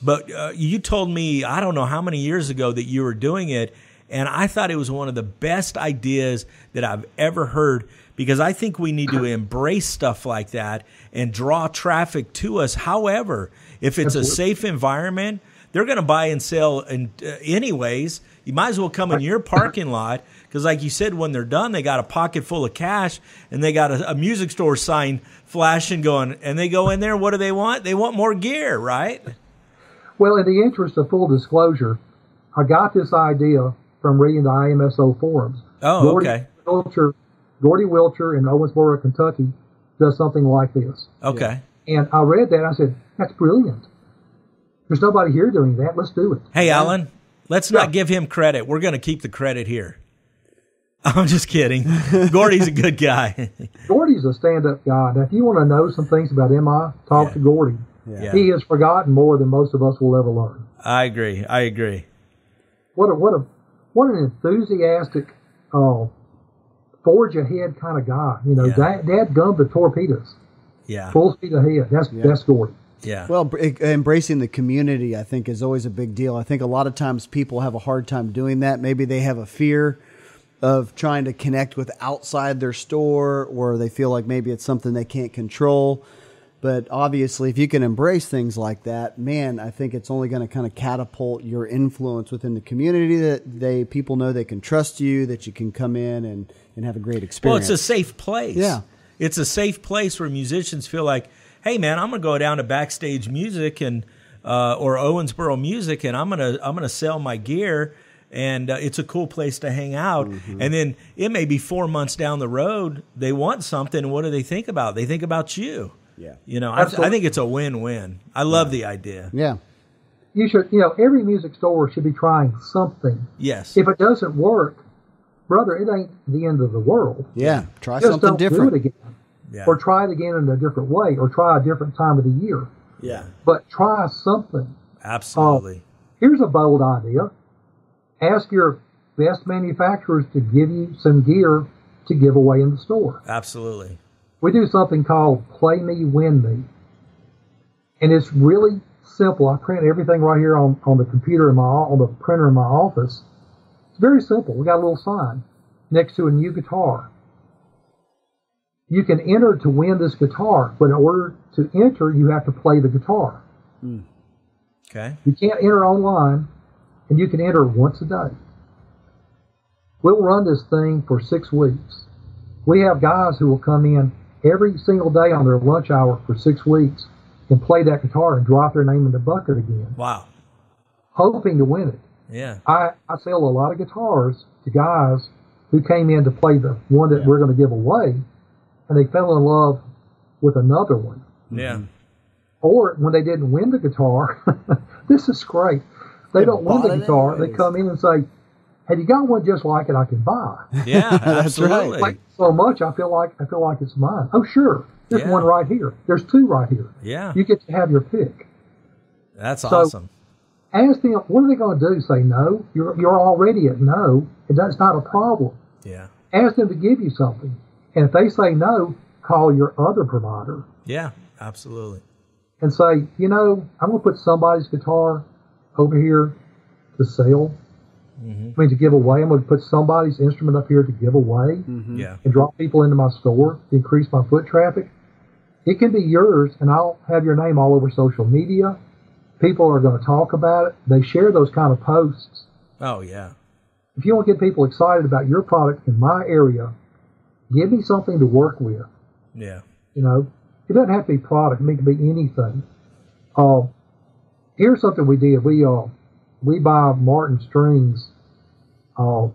But uh, you told me, I don't know how many years ago that you were doing it. And I thought it was one of the best ideas that I've ever heard because I think we need to embrace stuff like that and draw traffic to us. However, if it's a safe environment, they're going to buy and sell in, uh, anyways. You might as well come in your parking lot because, like you said, when they're done, they got a pocket full of cash and they got a, a music store sign flashing going, and they go in there. What do they want? They want more gear, right? Well, in the interest of full disclosure, I got this idea from reading the IMSO forums. Oh, okay. Wilcher, Gordy Wilcher in Owensboro, Kentucky, does something like this. Okay. And I read that. I said, that's brilliant. There's nobody here doing that. Let's do it. Hey, Allen, let's Yeah. not give him credit. We're going to keep the credit here. I'm just kidding. Gordy's a good guy. Gordy's a stand-up guy. Now, if you want to know some things about MI, talk Yeah. to Gordy. Yeah. He has forgotten more than most of us will ever learn. I agree. I agree. What a what a what an enthusiastic, uh, forge ahead kind of guy. You know, Yeah. dad, dad gummed the torpedoes, Yeah. full speed ahead. That's that's Gordy. Yeah. Well, embracing the community, I think, is always a big deal. I think a lot of times people have a hard time doing that. Maybe they have a fear of trying to connect with outside their store, or they feel like maybe it's something they can't control. But obviously, if you can embrace things like that, man, I think it's only going to kind of catapult your influence within the community. That they people know they can trust you, that you can come in and, and have a great experience. Well, it's a safe place. Yeah. It's a safe place where musicians feel like, hey, man, I'm going to go down to Backstage Music and uh, or Owensboro Music, and I'm gonna I'm gonna sell my gear, and uh, it's a cool place to hang out. Mm-hmm. And then it may be four months down the road, they want something. and What do they think about? They think about you. Yeah. You know, I, I think it's a win-win. I love the idea. yeah, You should, you know, every music store should be trying something. Yes. If it doesn't work, brother, it ain't the end of the world. yeah. Try Just something don't different. do it again, Yeah. or try it again in a different way, or try a different time of the year. yeah. But try something. Absolutely. Um, here's a bold idea. Ask your best manufacturers to give you some gear to give away in the store. Absolutely. We do something called Play Me, Win Me. And it's really simple. I print everything right here on, on the computer in my on the printer in my office. It's very simple. We got a little sign next to a new guitar. You can enter to win this guitar, but in order to enter, you have to play the guitar. Hmm. Okay. You can't enter online, and you can enter once a day. We'll run this thing for six weeks. We have guys who will come in every single day on their lunch hour for six weeks and play that guitar and drop their name in the bucket again, Wow. hoping to win it. Yeah. I, I sell a lot of guitars to guys who came in to play the one that we're going to give away, and they fell in love with another one. Yeah. Mm-hmm. Or when they didn't win the guitar, this is great. They, don't win the it guitar. They come in and say, "Have you got one just like it I can buy?" Yeah. That's right. absolutely. like so much, I feel like I feel like it's mine. Oh, sure. There's Yeah. one right here. There's two right here. Yeah. You get to have your pick. That's So- awesome. Ask them, what are they going to do? Say no. You're you're already at no, and that's not a problem. Yeah. Ask them to give you something, and if they say no, call your other provider Yeah. Absolutely. and say, you know, I'm going to put somebody's guitar over here to sell. I mean, to give away. I'm going to put somebody's instrument up here to give away Yeah. and draw people into my store to increase my foot traffic. It can be yours, and I'll have your name all over social media. People are going to talk about it. They share those kind of posts. Oh yeah. If you want to get people excited about your product in my area, give me something to work with. Yeah. You know, it doesn't have to be product. It can be anything. Uh, here's something we did. We uh, we buy Martin strings uh,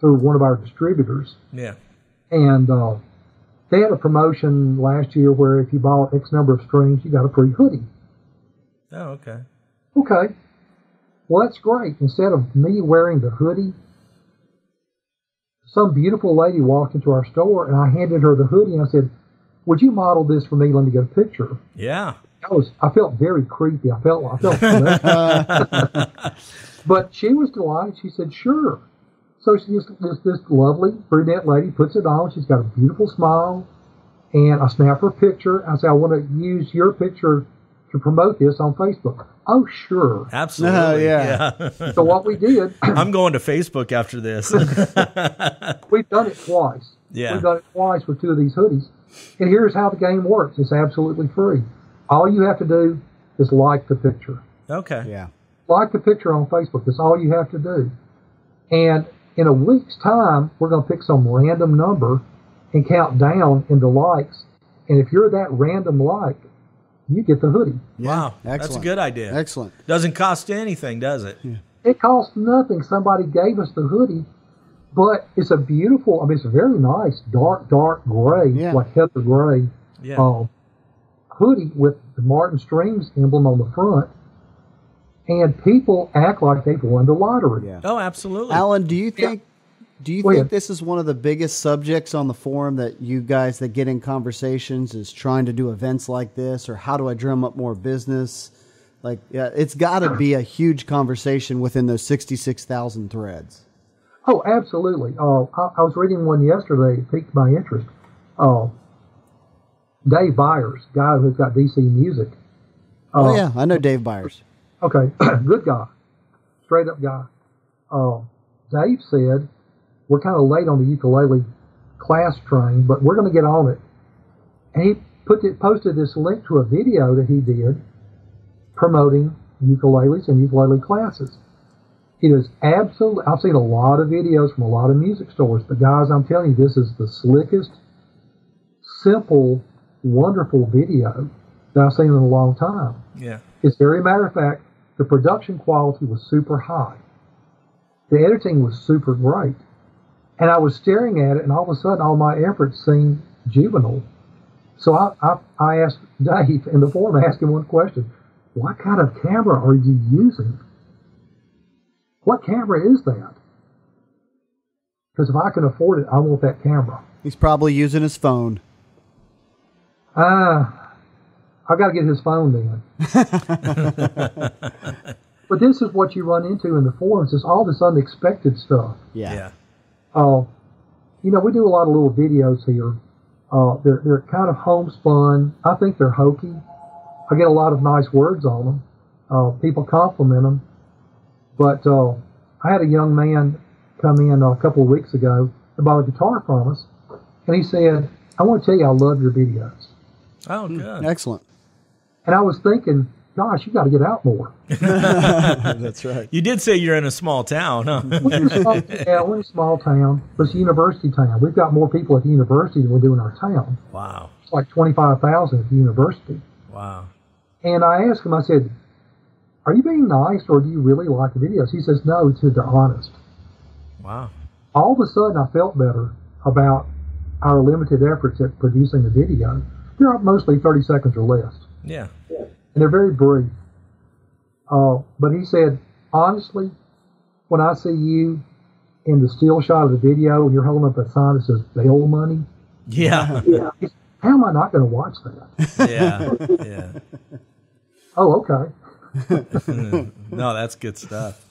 through one of our distributors, Yeah. and uh, they had a promotion last year where if you bought X number of strings, you got a free hoodie. Oh okay. Okay, well that's great. Instead of me wearing the hoodie, some beautiful lady walked into our store, and I handed her the hoodie, and I said, "Would you model this for me? Let me get a picture." Yeah. I was I felt very creepy. I felt I felt but she was delighted. She said, "Sure." So she just this this lovely brunette lady puts it on. She's got a beautiful smile, and I snap her picture. I say, "I want to use your picture to promote this on Facebook." Oh, sure. Absolutely. Uh, yeah. yeah. So what we did, I'm going to Facebook after this. we've done it twice. Yeah. We've done it twice with two of these hoodies. And here's how the game works. It's absolutely free. All you have to do is like the picture. okay. Yeah. like the picture on Facebook. That's all you have to do. And in a week's time, we're going to pick some random number and count down in the likes. And if you're that random like, you get the hoodie. Wow. That's a good idea. Excellent. Doesn't cost anything, does it? Yeah. It costs nothing. Somebody gave us the hoodie, but it's a beautiful, I mean, it's a very nice dark, dark gray, Yeah. like heather gray Yeah. um, hoodie with the Martin Strings emblem on the front. And people act like they've won the lottery. Yeah. Oh, absolutely. Allen, do you think do you Go think ahead. this is one of the biggest subjects on the forum that you guys that get in conversations is trying to do events like this or how do I drum up more business? Like yeah, it's got to be a huge conversation within those 66,000 threads. Oh, absolutely. Uh, I, I was reading one yesterday. It piqued my interest. Uh, Dave Byers, guy who's got DC Music. oh Uh, yeah, I know Dave Byers. Okay, good guy, straight up guy. Uh, Dave said we're kind of late on the ukulele class train, but we're going to get on it. And he put it, posted this link to a video that he did promoting ukuleles and ukulele classes. It is absolutely. I've seen a lot of videos from a lot of music stores, but guys, I'm telling you, this is the slickest, simple, wonderful video that I've seen in a long time. yeah. As a very matter of fact, the production quality was super high. The editing was super great. And I was staring at it, and all of a sudden, all my efforts seemed juvenile. So I, I, I asked Dave in the forum, I asked him one question What kind of camera are you using? What camera is that? Because if I can afford it, I want that camera. He's probably using his phone. Ah, I got to get his phone then. but this is what you run into in the forums: is all this unexpected stuff. Yeah. Yeah. Uh, you know, we do a lot of little videos here. Uh, they're they're kind of homespun. I think they're hokey. I get a lot of nice words on them. Uh, people compliment them. But uh, I had a young man come in a couple of weeks ago to buy a guitar from us, and he said, "I want to tell you, I love your videos." Oh, hmm. good. Excellent. And I was thinking, gosh, you got to get out more. That's right. You did say you're in a small town, huh? We're in a small, yeah, we're in a small town, but it's a university town. We've got more people at the university than we do in our town. wow. It's like 25,000 at the university. Wow. And I asked him, I said, Are you being nice or do you really like the videos? He says, No, to the honest. Wow. All of a sudden, I felt better about our limited efforts at producing the video. They're mostly 30 seconds or less, Yeah. and they're very brief. Uh, but he said, Honestly, when I see you in the still shot of the video and you're holding up a sign that says bail money, Yeah. yeah. how am I not going to watch that? yeah. Yeah. Oh, okay. No, that's good stuff.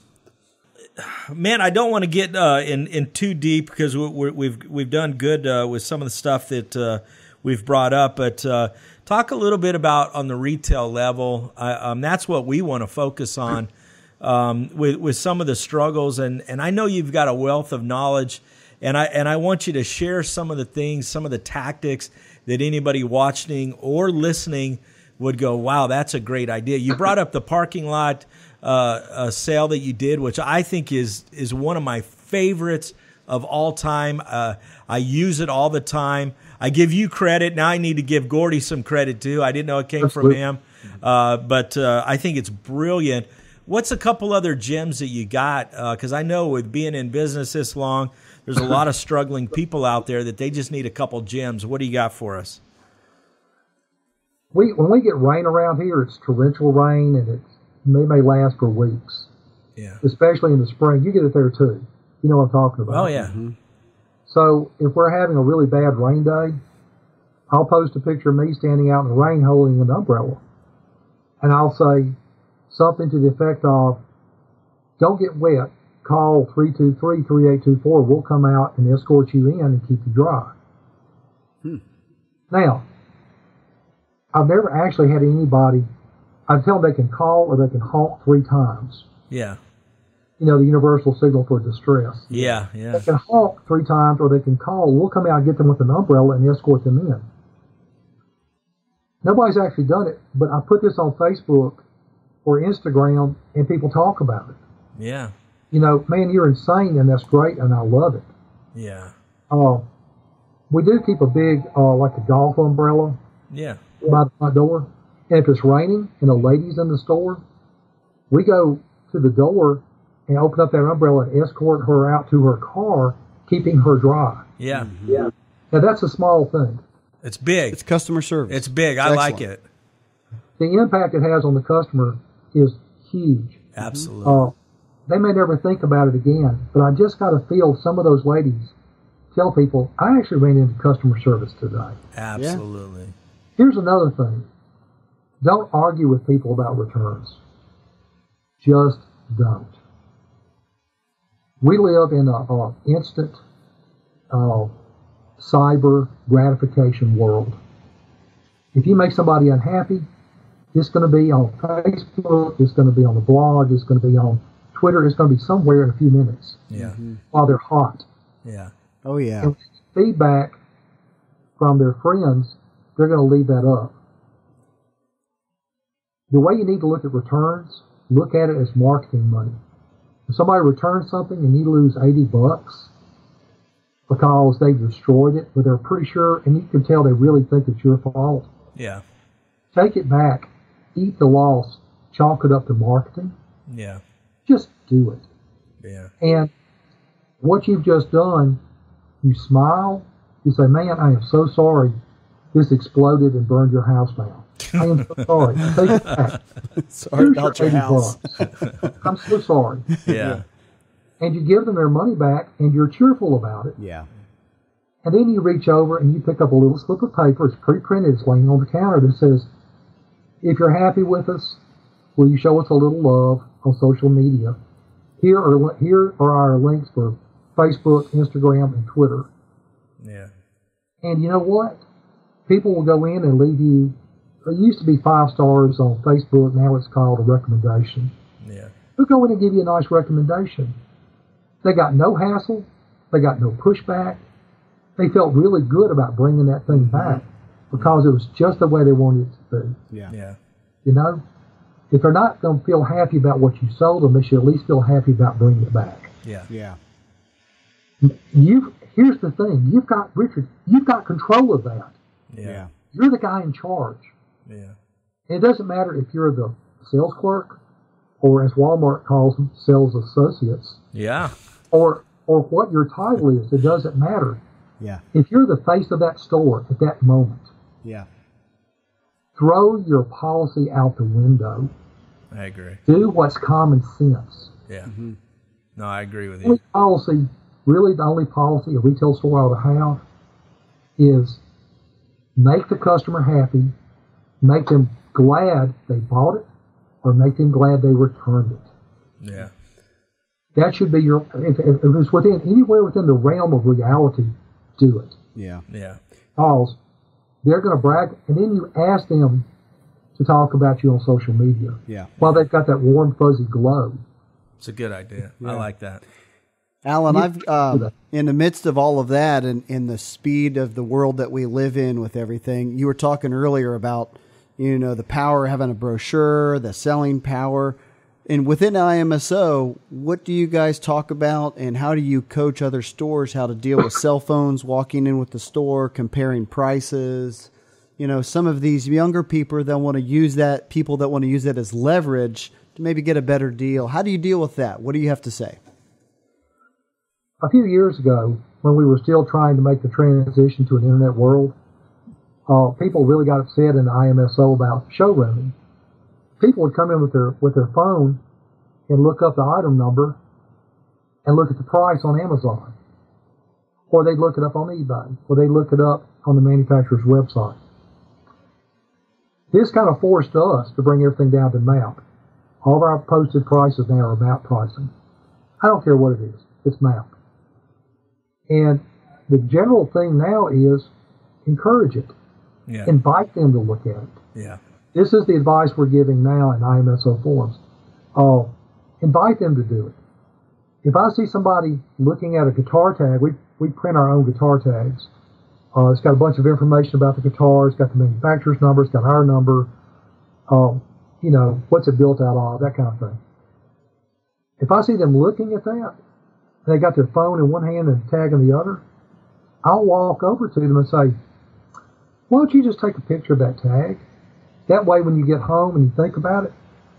Man, I don't want to get uh, in in too deep because we, we're, we've we've done good uh, with some of the stuff that uh, we've brought up, but uh, talk a little bit about on the retail level. I, um, that's what we want to focus on um, with with some of the struggles, and and I know you've got a wealth of knowledge, and I and I want you to share some of the things, some of the tactics that anybody watching or listening would go, wow, that's a great idea. You brought up the parking lot uh, uh, sale that you did, which I think is is one of my favorites of all time. Uh, I use it all the time. I give you credit. Now I need to give Gordy some credit too. I didn't know it came from him, uh, but uh, I think it's brilliant. What's a couple other gems that you got? Because I know with being in business this long, there's a lot of struggling people out there that they just need a couple gems. What do you got for us? We when we get rain around here, it's torrential rain, and it's may may last for weeks, Yeah. especially in the spring. You get it there too. You know what I'm talking about. Oh yeah. So if we're having a really bad rain day, I'll post a picture of me standing out in the rain holding an umbrella, and I'll say something to the effect of, "Don't get wet. Call 323-3824. We'll come out and escort you in and keep you dry." Hmm. Now, I've never actually had anybody. I tell them they can call or they can honk three times. Yeah. You know, the universal signal for distress. Yeah. Yeah. They can honk three times or they can call. We'll come out and get them with an umbrella and escort them in. Nobody's actually done it, but I put this on Facebook or Instagram and people talk about it. Yeah. You know, man, you're insane and that's great and I love it. Yeah. Uh, we do keep a big, uh, like a golf umbrella Yeah. by the front door. And if it's raining and a lady's in the store, we go to the door and open up that umbrella and escort her out to her car, keeping her dry. Yeah. Yeah. Now that's a small thing. It's big. It's customer service. It's big. I It's like it. The impact it has on the customer is huge. Absolutely. Uh, they may never think about it again, but I just got to feel some of those ladies tell people, I actually ran into customer service today. Absolutely. Here's another thing. Don't argue with people about returns. Just don't. We live in an a instant uh, cyber gratification world. If you make somebody unhappy, it's going to be on Facebook, it's going to be on the blog, it's going to be on Twitter, it's going to be somewhere in a few minutes Yeah. while they're hot Yeah. oh yeah. and feedback from their friends, they're going to leave that up. The way you need to look at returns, look at it as marketing money. If somebody returns something and you lose 80 bucks because they destroyed it, but they're pretty sure, and you can tell they really think it's your fault, Yeah. take it back, eat the loss, chalk it up to marketing. Yeah. Just do it. Yeah. And what you've just done, you smile, you say, Man, I am so sorry this exploded and burned your house down. I am so sorry. Take it back. Sorry about your your 80 house. bucks. I'm so sorry. Yeah. And you give them their money back and you're cheerful about it. Yeah. And then you reach over and you pick up a little slip of paper. It's pre-printed. It's laying on the counter that says, "If you're happy with us, will you show us a little love on social media? Here are here are our links for Facebook, Instagram, and Twitter. Yeah. And you know what? People will go in and leave you. It used to be five stars on Facebook. Now it's called a recommendation. Yeah. They'll go in and give you a nice recommendation. They got no hassle. They got no pushback. They felt really good about bringing that thing back mm-hmm. because it was just the way they wanted it to be. Yeah. Yeah. You know, if they're not going to feel happy about what you sold them, they should at least feel happy about bringing it back. Yeah. Yeah. You here's the thing: you've got Richard. You've got control of that. Yeah. You're the guy in charge. Yeah. It doesn't matter if you're the sales clerk or as Walmart calls them, sales associates, Yeah. or or what your title is. It doesn't matter. Yeah. If you're the face of that store at that moment, Yeah. throw your policy out the window. I agree. Do what's common sense. Yeah. Mm-hmm. No, I agree with The only you. policy, really the only policy a retail store ought to have is make the customer happy, make them glad they bought it, or make them glad they returned it. Yeah. That should be your, if, if it's within, anywhere within the realm of reality, do it. Yeah. Yeah. Because they're going to brag, and then you ask them to talk about you on social media Yeah. while they've got that warm, fuzzy glow. It's a good idea. I like that. Allen, You- I've um, that. in the midst of all of that and in the speed of the world that we live in with everything. You were talking earlier about you know the power of having a brochure, the selling power, and within IMSO, what do you guys talk about, and how do you coach other stores how to deal with cell phones, walking in with the store, comparing prices? You know, some of these younger people that want to use that, people that want to use that as leverage to maybe get a better deal. How do you deal with that? What do you have to say? a few years ago, when we were still trying to make the transition to an internet world, uh, people really got upset in the IMSO about showrooming. People would come in with their with their phone and look up the item number and look at the price on Amazon, or they'd look it up on eBay, or they'd look it up on the manufacturer's website. This kind of forced us to bring everything down to map. All of our posted prices now are map pricing. I don't care what it is, it's map. And the general thing now is encourage it, Yeah. invite them to look at it. Yeah. This is the advice we're giving now in IMSO forums. Uh, invite them to do it. If I see somebody looking at a guitar tag, we, we print our own guitar tags. Uh, it's got a bunch of information about the guitar. It's got the manufacturer's number. It's got our number. Um, you know, what's it built out of, that kind of thing. If I see them looking at that, and they got their phone in one hand and tag in the other, I'll walk over to them and say, why don't you just take a picture of that tag? That way, when you get home and you think about it,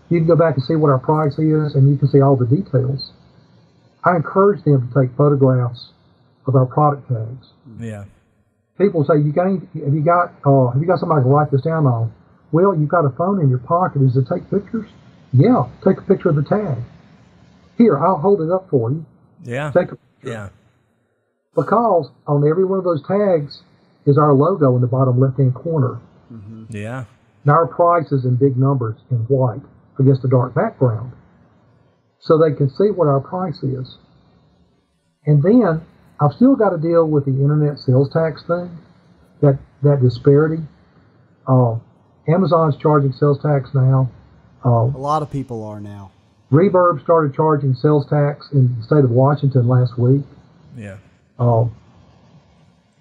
you can go back and see what our price is and you can see all the details. I encourage them to take photographs of our product tags. Yeah. People say, "You got? any- Have you got? Uh, have you got somebody to write this down on?" Well, you've got a phone in your pocket. Is it take pictures? Yeah, take a picture of the tag. Here, I'll hold it up for you. Yeah. Take a picture. Yeah. because on every one of those tags is our logo in the bottom left-hand corner. Yeah. and our price is in big numbers in white against a dark background. So they can see what our price is. And then I've still got to deal with the internet sales tax thing, that, that disparity. Uh, Amazon's charging sales tax now. Uh, A lot of people are now. Reverb started charging sales tax in the state of Washington last week. Yeah. Uh,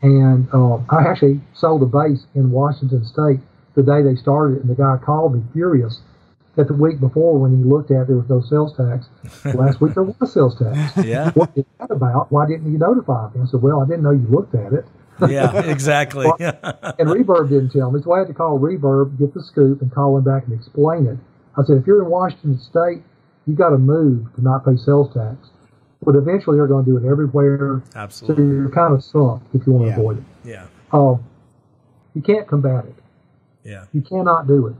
and uh, I actually sold a bass in Washington State the day they started it, and the guy called me furious that the week before, when he looked at it, there was no sales tax. Last week there was sales tax. Yeah. What is that about? Why didn't you notify me? I said, Well, I didn't know you looked at it. Yeah. Exactly. And Reverb didn't tell me, so I had to call Reverb, get the scoop, and call him back and explain it. I said, If you're in Washington State, you got to move to not pay sales tax. But eventually they're going to do it everywhere. Absolutely. So you're kind of sunk if you want to Yeah. avoid it. Yeah. Um, you can't combat it. Yeah. You cannot do it.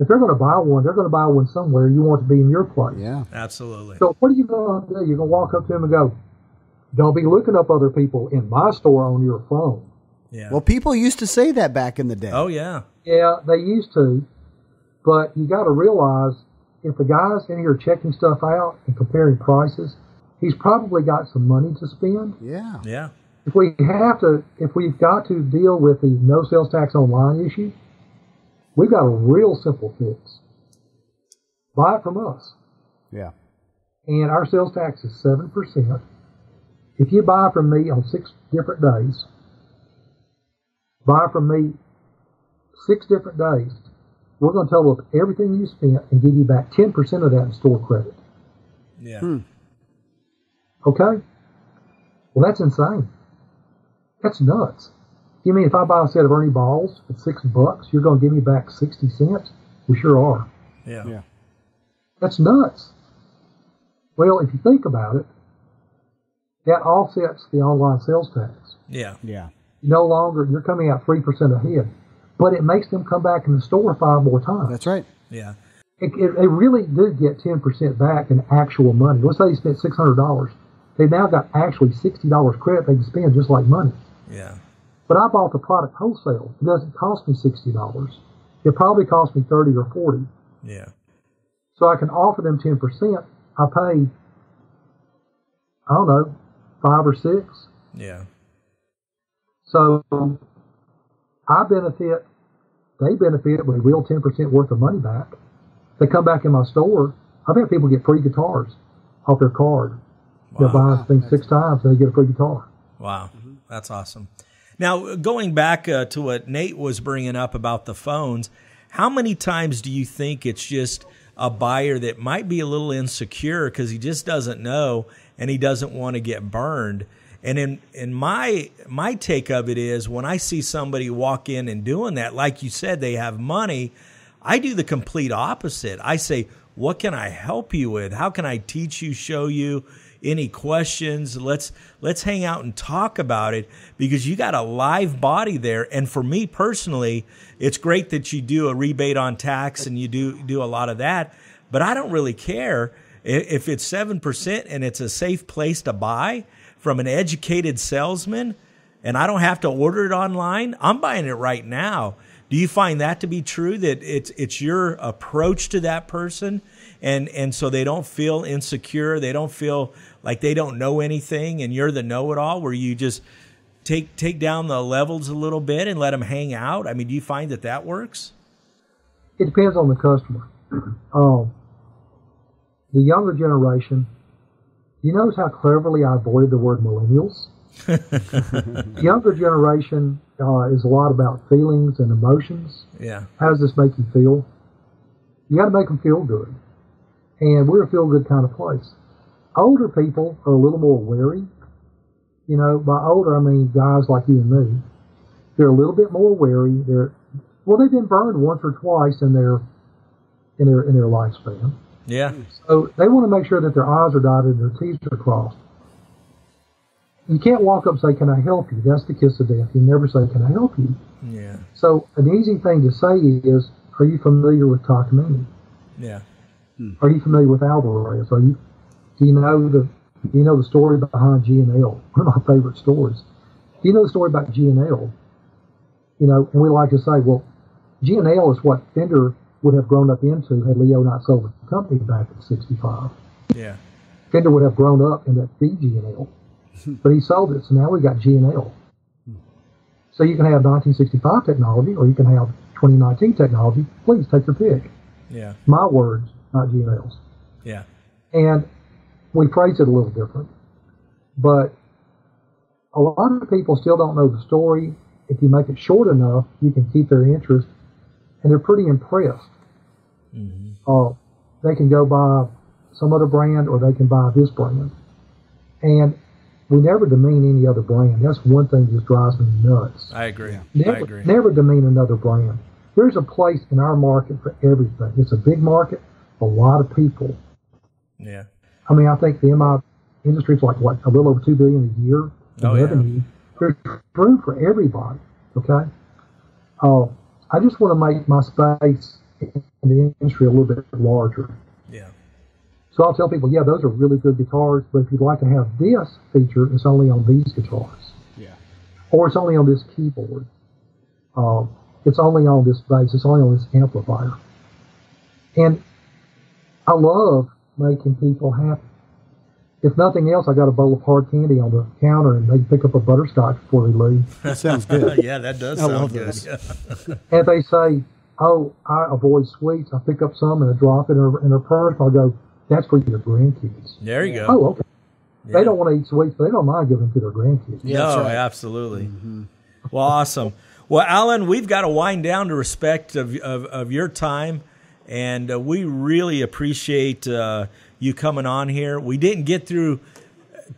If they're going to buy one, they're going to buy one somewhere. You want it to be in your place. Yeah. Absolutely. So what are you going to do? You're going to walk up to them and go, "Don't be looking up other people in my store on your phone." Yeah. Well, people used to say that back in the day. oh yeah. Yeah, they used to, but you got to realize if the guy's in here checking stuff out and comparing prices, he's probably got some money to spend. Yeah. Yeah. If we have to, if we've got to deal with the no sales tax online issue, we've got a real simple fix. Buy it from us. Yeah. And our sales tax is 7%. If you buy from me on six different days, buy from me six different days, we're going to total up everything you spent and give you back 10% of that in store credit. Yeah. Hmm. Okay? Well, that's insane. That's nuts. You mean if I buy a set of Ernie balls at six bucks, you're going to give me back 60 cents? We sure are. Yeah. Yeah. That's nuts. Well, if you think about it, that offsets the online sales tax. Yeah. Yeah. No longer, you're coming out 3% ahead, but it makes them come back in the store five more times. That's right. Yeah. It, it, they really do get 10% back in actual money. Let's say you spent $600. They've now got actually $60 credit they can spend just like money. Yeah. But I bought the product wholesale. It doesn't cost me $60. It probably cost me 30 or 40 Yeah. So I can offer them 10%. I pay, I don't know, five or six. Yeah. So I benefit, they benefit with a real 10% worth of money back. They come back in my store. I've had people get free guitars off their card. They'll buy things six times and they get a free guitar. Wow, that's awesome. Now, going back uh, to what Nate was bringing up about the phones, how many times do you think it's just a buyer that might be a little insecure because he just doesn't know and he doesn't want to get burned? And in in my my take of it is when I see somebody walk in and doing that, like you said, they have money. I do the complete opposite. I say, "What can I help you with? How can I teach you, show you?" Any questions let's let's hang out and talk about it because you got a live body there. And for me personally it's great that you do a rebate on tax and you do do a lot of that but i don't really care if it's 7% and it's a safe place to buy from an educated salesman and i don't have to order it online i'm buying it right now. Do you find that to be true that it's it's your approach to that person? And and so they don't feel insecure they don't feel like they don't know anything and you're the know-it-all where you just take take down the levels a little bit and let them hang out i mean do you find that that works It depends on the customer. Um, the younger generation, you notice how cleverly I avoided the word millennials? the younger generation uh, is a lot about feelings and emotions. yeah How does this make you feel? You got to make them feel good. And we're a feel good kind of place. Older people are a little more wary. You know, by older, I mean guys like you and me. They're a little bit more wary. They're, well, they've been burned once or twice in their, in their, in their lifespan. yeah So they want to make sure that their I's are dotted and their T's are crossed. You can't walk up and say, Can I help you? That's the kiss of death. You never say, Can I help you? yeah So an easy thing to say is, Are you familiar with Takamine? yeah hmm. Are you familiar with Alvarez? Are you do you know the do you know the story behind G and L? One of my favorite stories. Do you know the story about G and L? You know, and we like to say, well, G and L is what Fender would have grown up into had Leo not sold the company back in '65. yeah Fender would have grown up in that G and L, but he sold it, so now we got G and L. So you can have 1965 technology, or you can have 2019 technology. Please take your pick. yeah My words, not G and L's. yeah And we phrase it a little different. But a lot of people still don't know the story. If you make it short enough, you can keep their interest, and they're pretty impressed. Uh, they can go buy some other brand, or they can buy this brand. And we never demean any other brand. That's one thing that drives me nuts. i agree i agree never demean another brand. There's a place in our market for everything. It's a big market, a lot of people. yeah I mean, I think the MI industry is like what a little over two billion a year in Oh, yeah. revenue. There's room for everybody. Okay. Uh, I just want to make my space in the industry a little bit larger. yeah So I'll tell people, yeah, those are really good guitars, but if you'd like to have this feature, it's only on these guitars, Yeah. or it's only on this keyboard. Uh, it's only on this bass. It's only on this amplifier. And I love making people happy. If nothing else, I got a bowl of hard candy on the counter, and they pick up a butterscotch before they leave. That sounds good. yeah that does I sound love good. Yeah. And they say, "Oh, I avoid sweets," I pick up some and I drop it in her, in her purse. I'll go, "That's for your grandkids." there you go Oh, okay. Yeah. They don't want to eat sweets, but they don't mind giving them to their grandkids. Yeah, that's no, right. absolutely. Mm-hmm. Well, awesome. Well, Allen, we've got to wind down to respect of of, of your time, and uh, we really appreciate uh, you coming on here. We didn't get through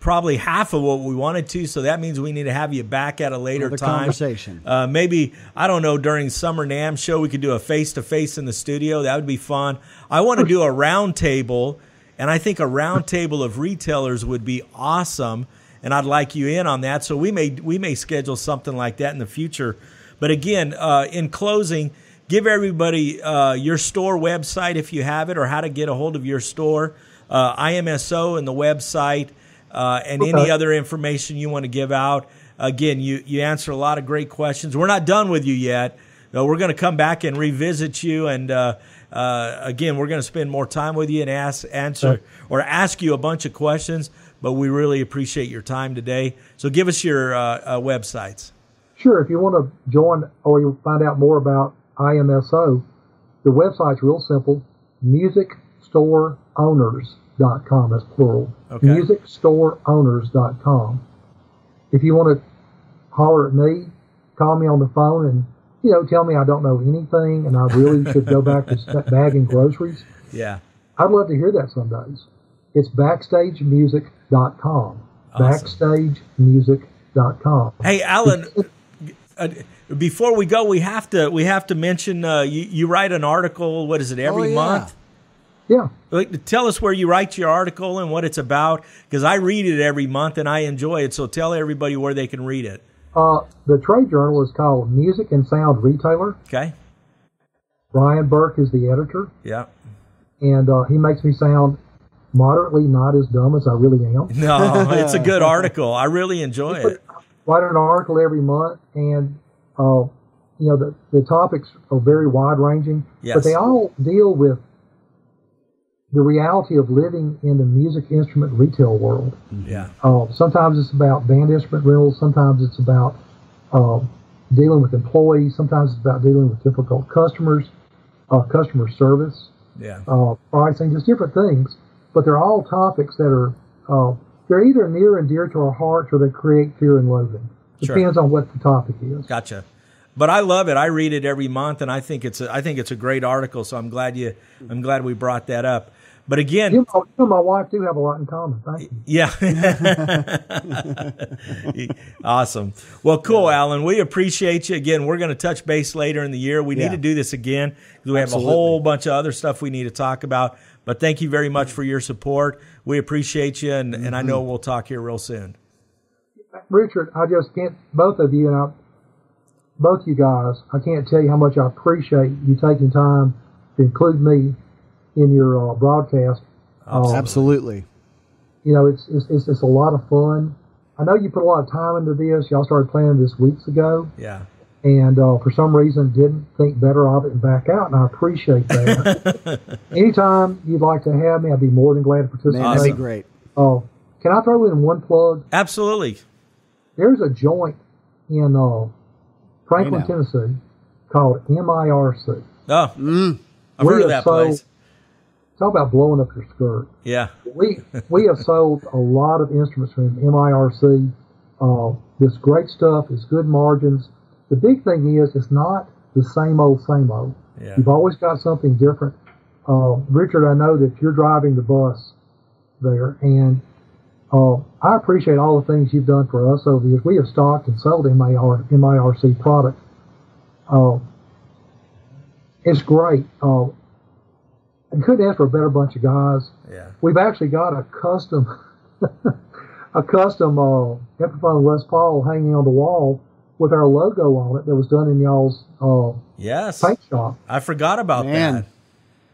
probably half of what we wanted to. So that means we need to have you back at a later Another time. conversation. Uh, maybe I don't know during summer NAMM show we could do a face to face in the studio. That would be fun. I want to do a round table, and I think a round table of retailers would be awesome. And I'd like you in on that. So we may we may schedule something like that in the future. But again, uh, in closing, give everybody uh, your store website if you have it, or how to get a hold of your store, uh, IMSO and the website, uh, and any other information you want to give out. Again, you you answer a lot of great questions. We're not done with you yet. No, we're going to come back and revisit you, and uh, uh, again, we're going to spend more time with you and ask answer or ask you a bunch of questions. But we really appreciate your time today. So give us your uh, uh, websites. Sure, if you want to join or you find out more about IMSO, the website's real simple musicstoreowners.com. That's plural. Okay. Musicstoreowners.com. If you want to holler at me, call me on the phone and you know tell me I don't know anything and I really should go back to bagging groceries. Yeah. I'd love to hear that some days. It's backstagemusic.com. Backstagemusic.com. Hey, Allen. Before we go, we have to we have to mention uh, you, you write an article. What is it every Oh, yeah. month? Yeah. Like, Tell us where you write your article and what it's about, because I read it every month and I enjoy it. So tell everybody where they can read it. Uh, the trade journal is called Music and Sound Retailer. Okay. Brian Burke is the editor, Yeah. and uh, he makes me sound moderately not as dumb as I really am. No, it's a good article. I really enjoy it. Write an article every month, and uh, you know the the topics are very wide ranging, Yes. but they all deal with the reality of living in the music instrument retail world. Yeah. Uh, sometimes it's about band instrument rentals. Sometimes it's about uh, dealing with employees. Sometimes it's about dealing with difficult customers, uh, customer service, Yeah. uh, pricing, just different things. But they're all topics that are uh, they're either near and dear to our hearts or they create fear and loathing. Sure. Depends on what the topic is. Gotcha. But I love it. I read it every month, and I think it's a, I think it's a great article. So I'm glad you I'm glad we brought that up. But again, You, and- you and my wife do have a lot in common. Thank you. Yeah. awesome. Well, cool, Allen. We appreciate you. Again, we're going to touch base later in the year. We need to do this again because we have a whole bunch of other stuff we need to talk about. But thank you very much for your support. We appreciate you, and, and I know Mm-hmm. we'll talk here real soon. Richard, I just can't, both of you and I, both you guys, I can't tell you how much I appreciate you taking time to include me in your uh, broadcast. Uh, Absolutely. you know, it's, it's, it's, it's a lot of fun. I know you put a lot of time into this. Y'all started planning this weeks ago, Yeah. and uh, for some reason didn't think better of it and back out, and I appreciate that. Anytime you'd like to have me, I'd be more than glad to participate. Man, that'd be great. Uh, can I throw in one plug? Absolutely. There's a joint in uh, Franklin, know. Tennessee called MIRC. Oh, Mm. I've We heard of have that place. sold- Talk about blowing up your skirt. Yeah. We we have sold a lot of instruments from MIRC. Uh, this great stuff is good margins. The big thing is it's not the same old same old. Yeah. You've always got something different. Uh, Richard, I know that you're driving the bus there, and uh, I appreciate all the things you've done for us over the years. We have stocked and sold MIR, MIRC product. Uh, it's great. Uh, I couldn't ask for a better bunch of guys. Yeah. We've actually got a custom, a custom uh, Epiphone Les Paul hanging on the wall with our logo on it that was done in y'all's uh, Yes. paint shop. I forgot about Man. that.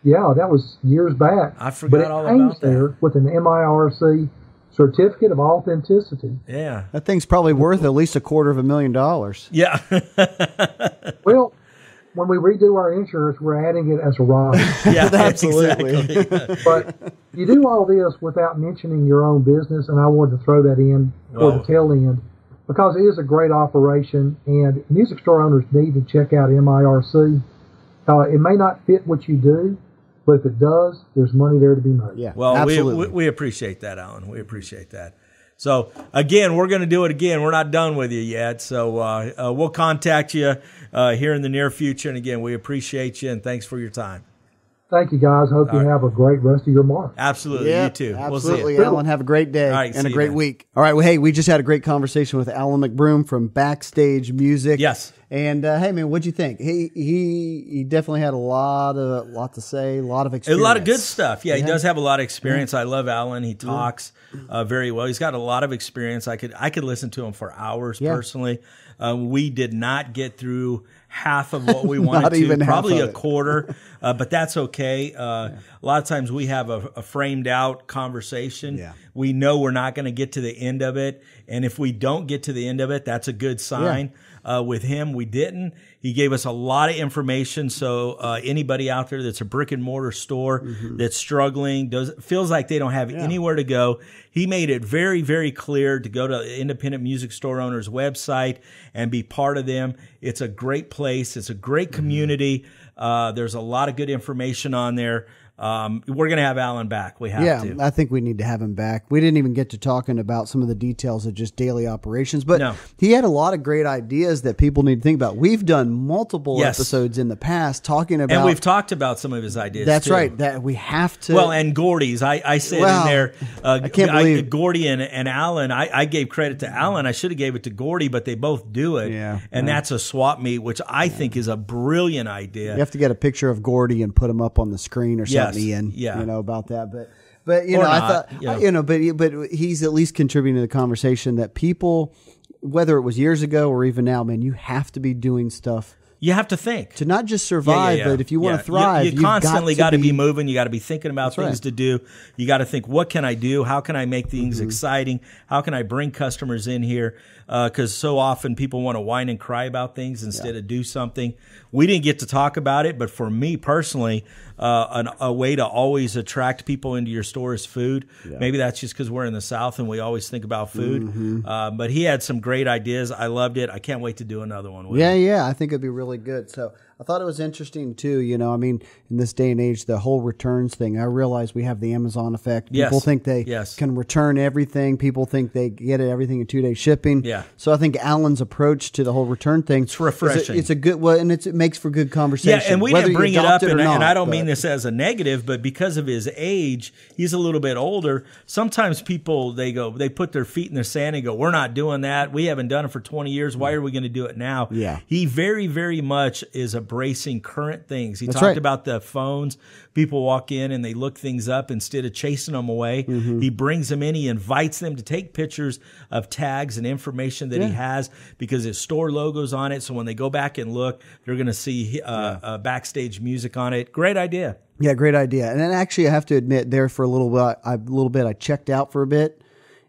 Yeah, that was years back. I but forgot it all hangs about that. there with an MIRC certificate of authenticity. Yeah. That thing's probably worth at least a quarter of a million dollars. Yeah. Well, when we redo our insurance, we're adding it as a rider. yeah. Absolutely. Exactly. but you do all this without mentioning your own business, and I wanted to throw that in for Well- the tail end because it is a great operation, and music store owners need to check out MIRC. Uh, it may not fit what you do, but if it does, there's money there to be made. Yeah. Well, we, we we appreciate that, Allen. We appreciate that. So again, we're going to do it again. We're not done with you yet, so uh, uh, we'll contact you uh, here in the near future. And again, we appreciate you and thanks for your time. Thank you, guys. Hope you have a great rest of your month. Absolutely. Yeah, you too. Absolutely, We'll see you. Allen. Have a great day All right, and a great then. week. All right. Well, hey, we just had a great conversation with Allen McBroom from Backstage Music. Yes. And uh, hey, man, what'd you think? He he he definitely had a lot of lot to say, a lot of experience, A lot of good stuff. Yeah, he does have a lot of experience. I love Allen. He talks uh, very well. He's got a lot of experience. I could I could listen to him for hours Yeah. personally. Um, we did not get through half of what we wanted to, probably a quarter, uh, but that's okay. Uh, A lot of times we have a, a framed out conversation. Yeah. We know we're not going to get to the end of it, and if we don't get to the end of it, that's a good sign. Uh, with him, we didn't. He gave us a lot of information. So uh, anybody out there that's a brick and mortar store Mm-hmm. that's struggling, does feels like they don't have anywhere to go, he made it very, very clear to go to the independent music store owners' website and be part of them. It's a great place. It's a great Mm-hmm. community. Uh, there's a lot of good information on there. Um, we're going to have Allen back. We have Yeah, to. I think we need to have him back. We didn't even get to talking about some of the details of just daily operations, but No. he had a lot of great ideas that people need to think about. We've done multiple Yes. episodes in the past talking about. and we've talked about some of his ideas. That's too. right. That we have to. Well, and Gordy's, I, I said Well, in there. Uh, I can't believe- Gordy and, and Allen. I, I gave credit to Allen. I should have gave it to Gordy, but they both do it. Yeah, and that's a swap meet, which I think is a brilliant idea. you have to get a picture of Gordy and put him up on the screen or Yes, something, Ian. yeah. you know about that, but. But you Or know, I thought you know. you know, but but he's at least contributing to the conversation that people, whether it was years ago or even now, man, you have to be doing stuff You have to think. to not just Yeah, yeah, survive, yeah. but if you want Yeah. to thrive, you, you constantly got to be, moving. You got to be thinking about things right. to do. You got to think, what can I do? How can I make things Mm-hmm. exciting? How can I bring customers in here? Because so often people want to whine and cry about things instead of do something. We didn't get to talk about it, but for me personally, uh, an, a way to always attract people into your store is food. Maybe that's just because we're in the South and we always think about food. Mm-hmm. Uh, but he had some great ideas. I loved it. I can't wait to do another one with Yeah, him. yeah, I think it'd be really good. So I thought it was interesting too. You know, I mean, in this day and age, the whole returns thing. I realize we have the Amazon effect. Yes. People think they Yes. can return everything. People think they get it everything in two day shipping. Yeah. So I think Allen's approach to the whole return thing. It's refreshing. It's a, good well, and it's, it makes for good conversation. Yeah, and we didn't bring it up, and, or and I don't but- mean this as a negative, but because of his age, he's a little bit older. Sometimes people they go, they put their feet in the sand and go, "We're not doing that. We haven't done it for twenty years. Why are we going to do it now?" Yeah. he very, very much is embracing current things. He That's talked right. about the phones. People walk in and they look things up instead of chasing them away. Mm-hmm. He brings them in. He invites them to take pictures of tags and information that he has because his store logo's on it. So when they go back and look, they're going to see uh, uh, backstage music on it. Great idea. Yeah, great idea. And then actually, I have to admit, there for a little bit, I, a little bit, I checked out for a bit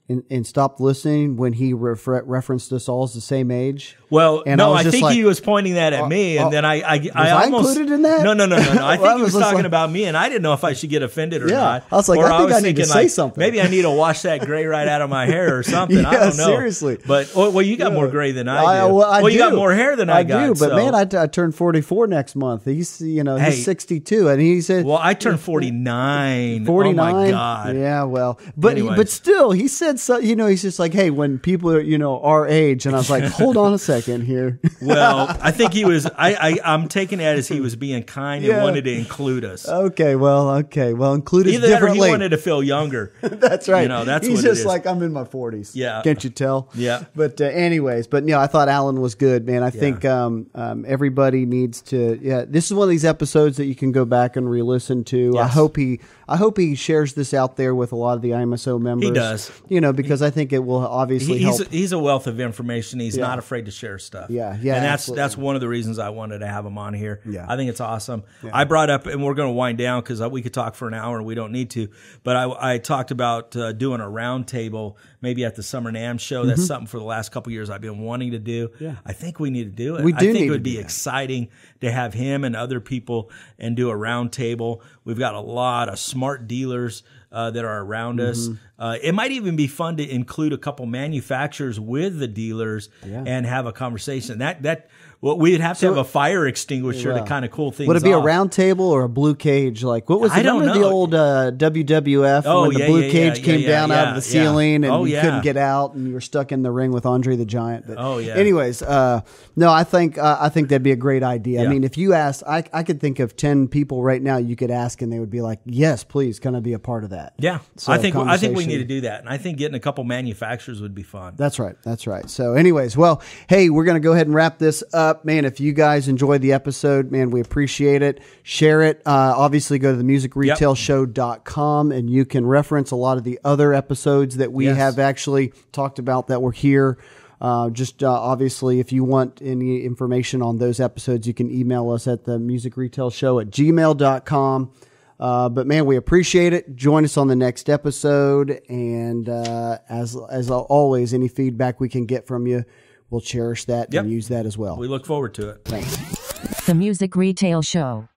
and, and stopped listening when he refer- referenced us all as the same age. Well, And no, I I, think like- he was pointing that at uh, me, and oh, then I, I, I I almost included in that? No, no, no, no, no. I Well, think I he was was talking like- about me, and I didn't know if I should get offended or Yeah. not. I was like, Or I think I need to say like, something. Maybe I need to wash that gray right out of my hair or something. I don't know. seriously. But oh, well, you got more gray than I do. well, I you got more hair than I, got. do, but so- man, I, I turned 44 next month. He's, you know, Hey. he's 62 and he said, well, I turned forty nine. 49. Oh my god. Yeah, well, but but still, he said so. You know, he's just like, hey, when people are you know our age, and I was like, hold on a second here. Well, I think he was. I, I I'm taking it as he was being kind Yeah. and wanted to include us. okay, well, okay, well, include us Either that or he wanted to feel younger. that's right. You know, that's he's what just is. like I'm in my 40s. Yeah. can't you tell? Yeah. But uh, anyways, but yeah, I thought Allen was good, man. I think um, um, everybody needs to. Yeah, this is one of these episodes that you can go back and re-listen to. I hope he. I hope he shares this out there with a lot of the IMSO members. He does. You know, because I think it will obviously he's help. he's a wealth of information. He's Yeah. not afraid to share stuff. Yeah, yeah, and that's absolutely. that's one of the reasons I wanted to have him on here. Yeah. I think it's awesome. I brought up, and we're going to wind down because we could talk for an hour and we don't need to. But I, I talked about uh, doing a round table maybe at the Summer NAMM show. That's something for the last couple years I've been wanting to do. Mm-hmm. Yeah. I think we need to do it. We I do think need it would be exciting to have him and other people and do a round table. We've got a lot of smart dealers uh, that are around us. Mm-hmm. Uh, it might even be fun to include a couple manufacturers with the dealers and have a conversation. That that Well, we'd have to have a fire extinguisher Yeah. to kind of cool things. Would it be a round table or a blue cage? Like what was the, I don't remember the old uh, WWF Oh, when the blue yeah, cage yeah, came yeah, down out of the yeah. ceiling and Oh, you yeah. couldn't get out and you were stuck in the ring with Andre the Giant? But Oh, yeah. Anyways, uh, no, I think uh, I think that'd be a great idea. I mean, if you asked, I I could think of ten people right now you could ask and they would be like, "Yes, please, can I be a part of that?" Yeah, So, I think I think we need to do that, and I think getting a couple manufacturers would be fun. That's right. That's right. So, anyways, well, hey, we're going to go ahead and wrap this up. Man, if you guys enjoyed the episode, man, we appreciate it. Share it. Uh, obviously, go to the musicretailshow.com and you can reference a lot of the other episodes that we Yes. have actually talked about that were here. Uh, just uh, obviously, if you want any information on those episodes, you can email us at the music retail show at gmail.com. Uh, but man, we appreciate it. Join us on the next episode, and uh, as as always, any feedback we can get from you, we'll cherish that Yep. and use that as well. We look forward to it. Thanks. The Music Retail Show.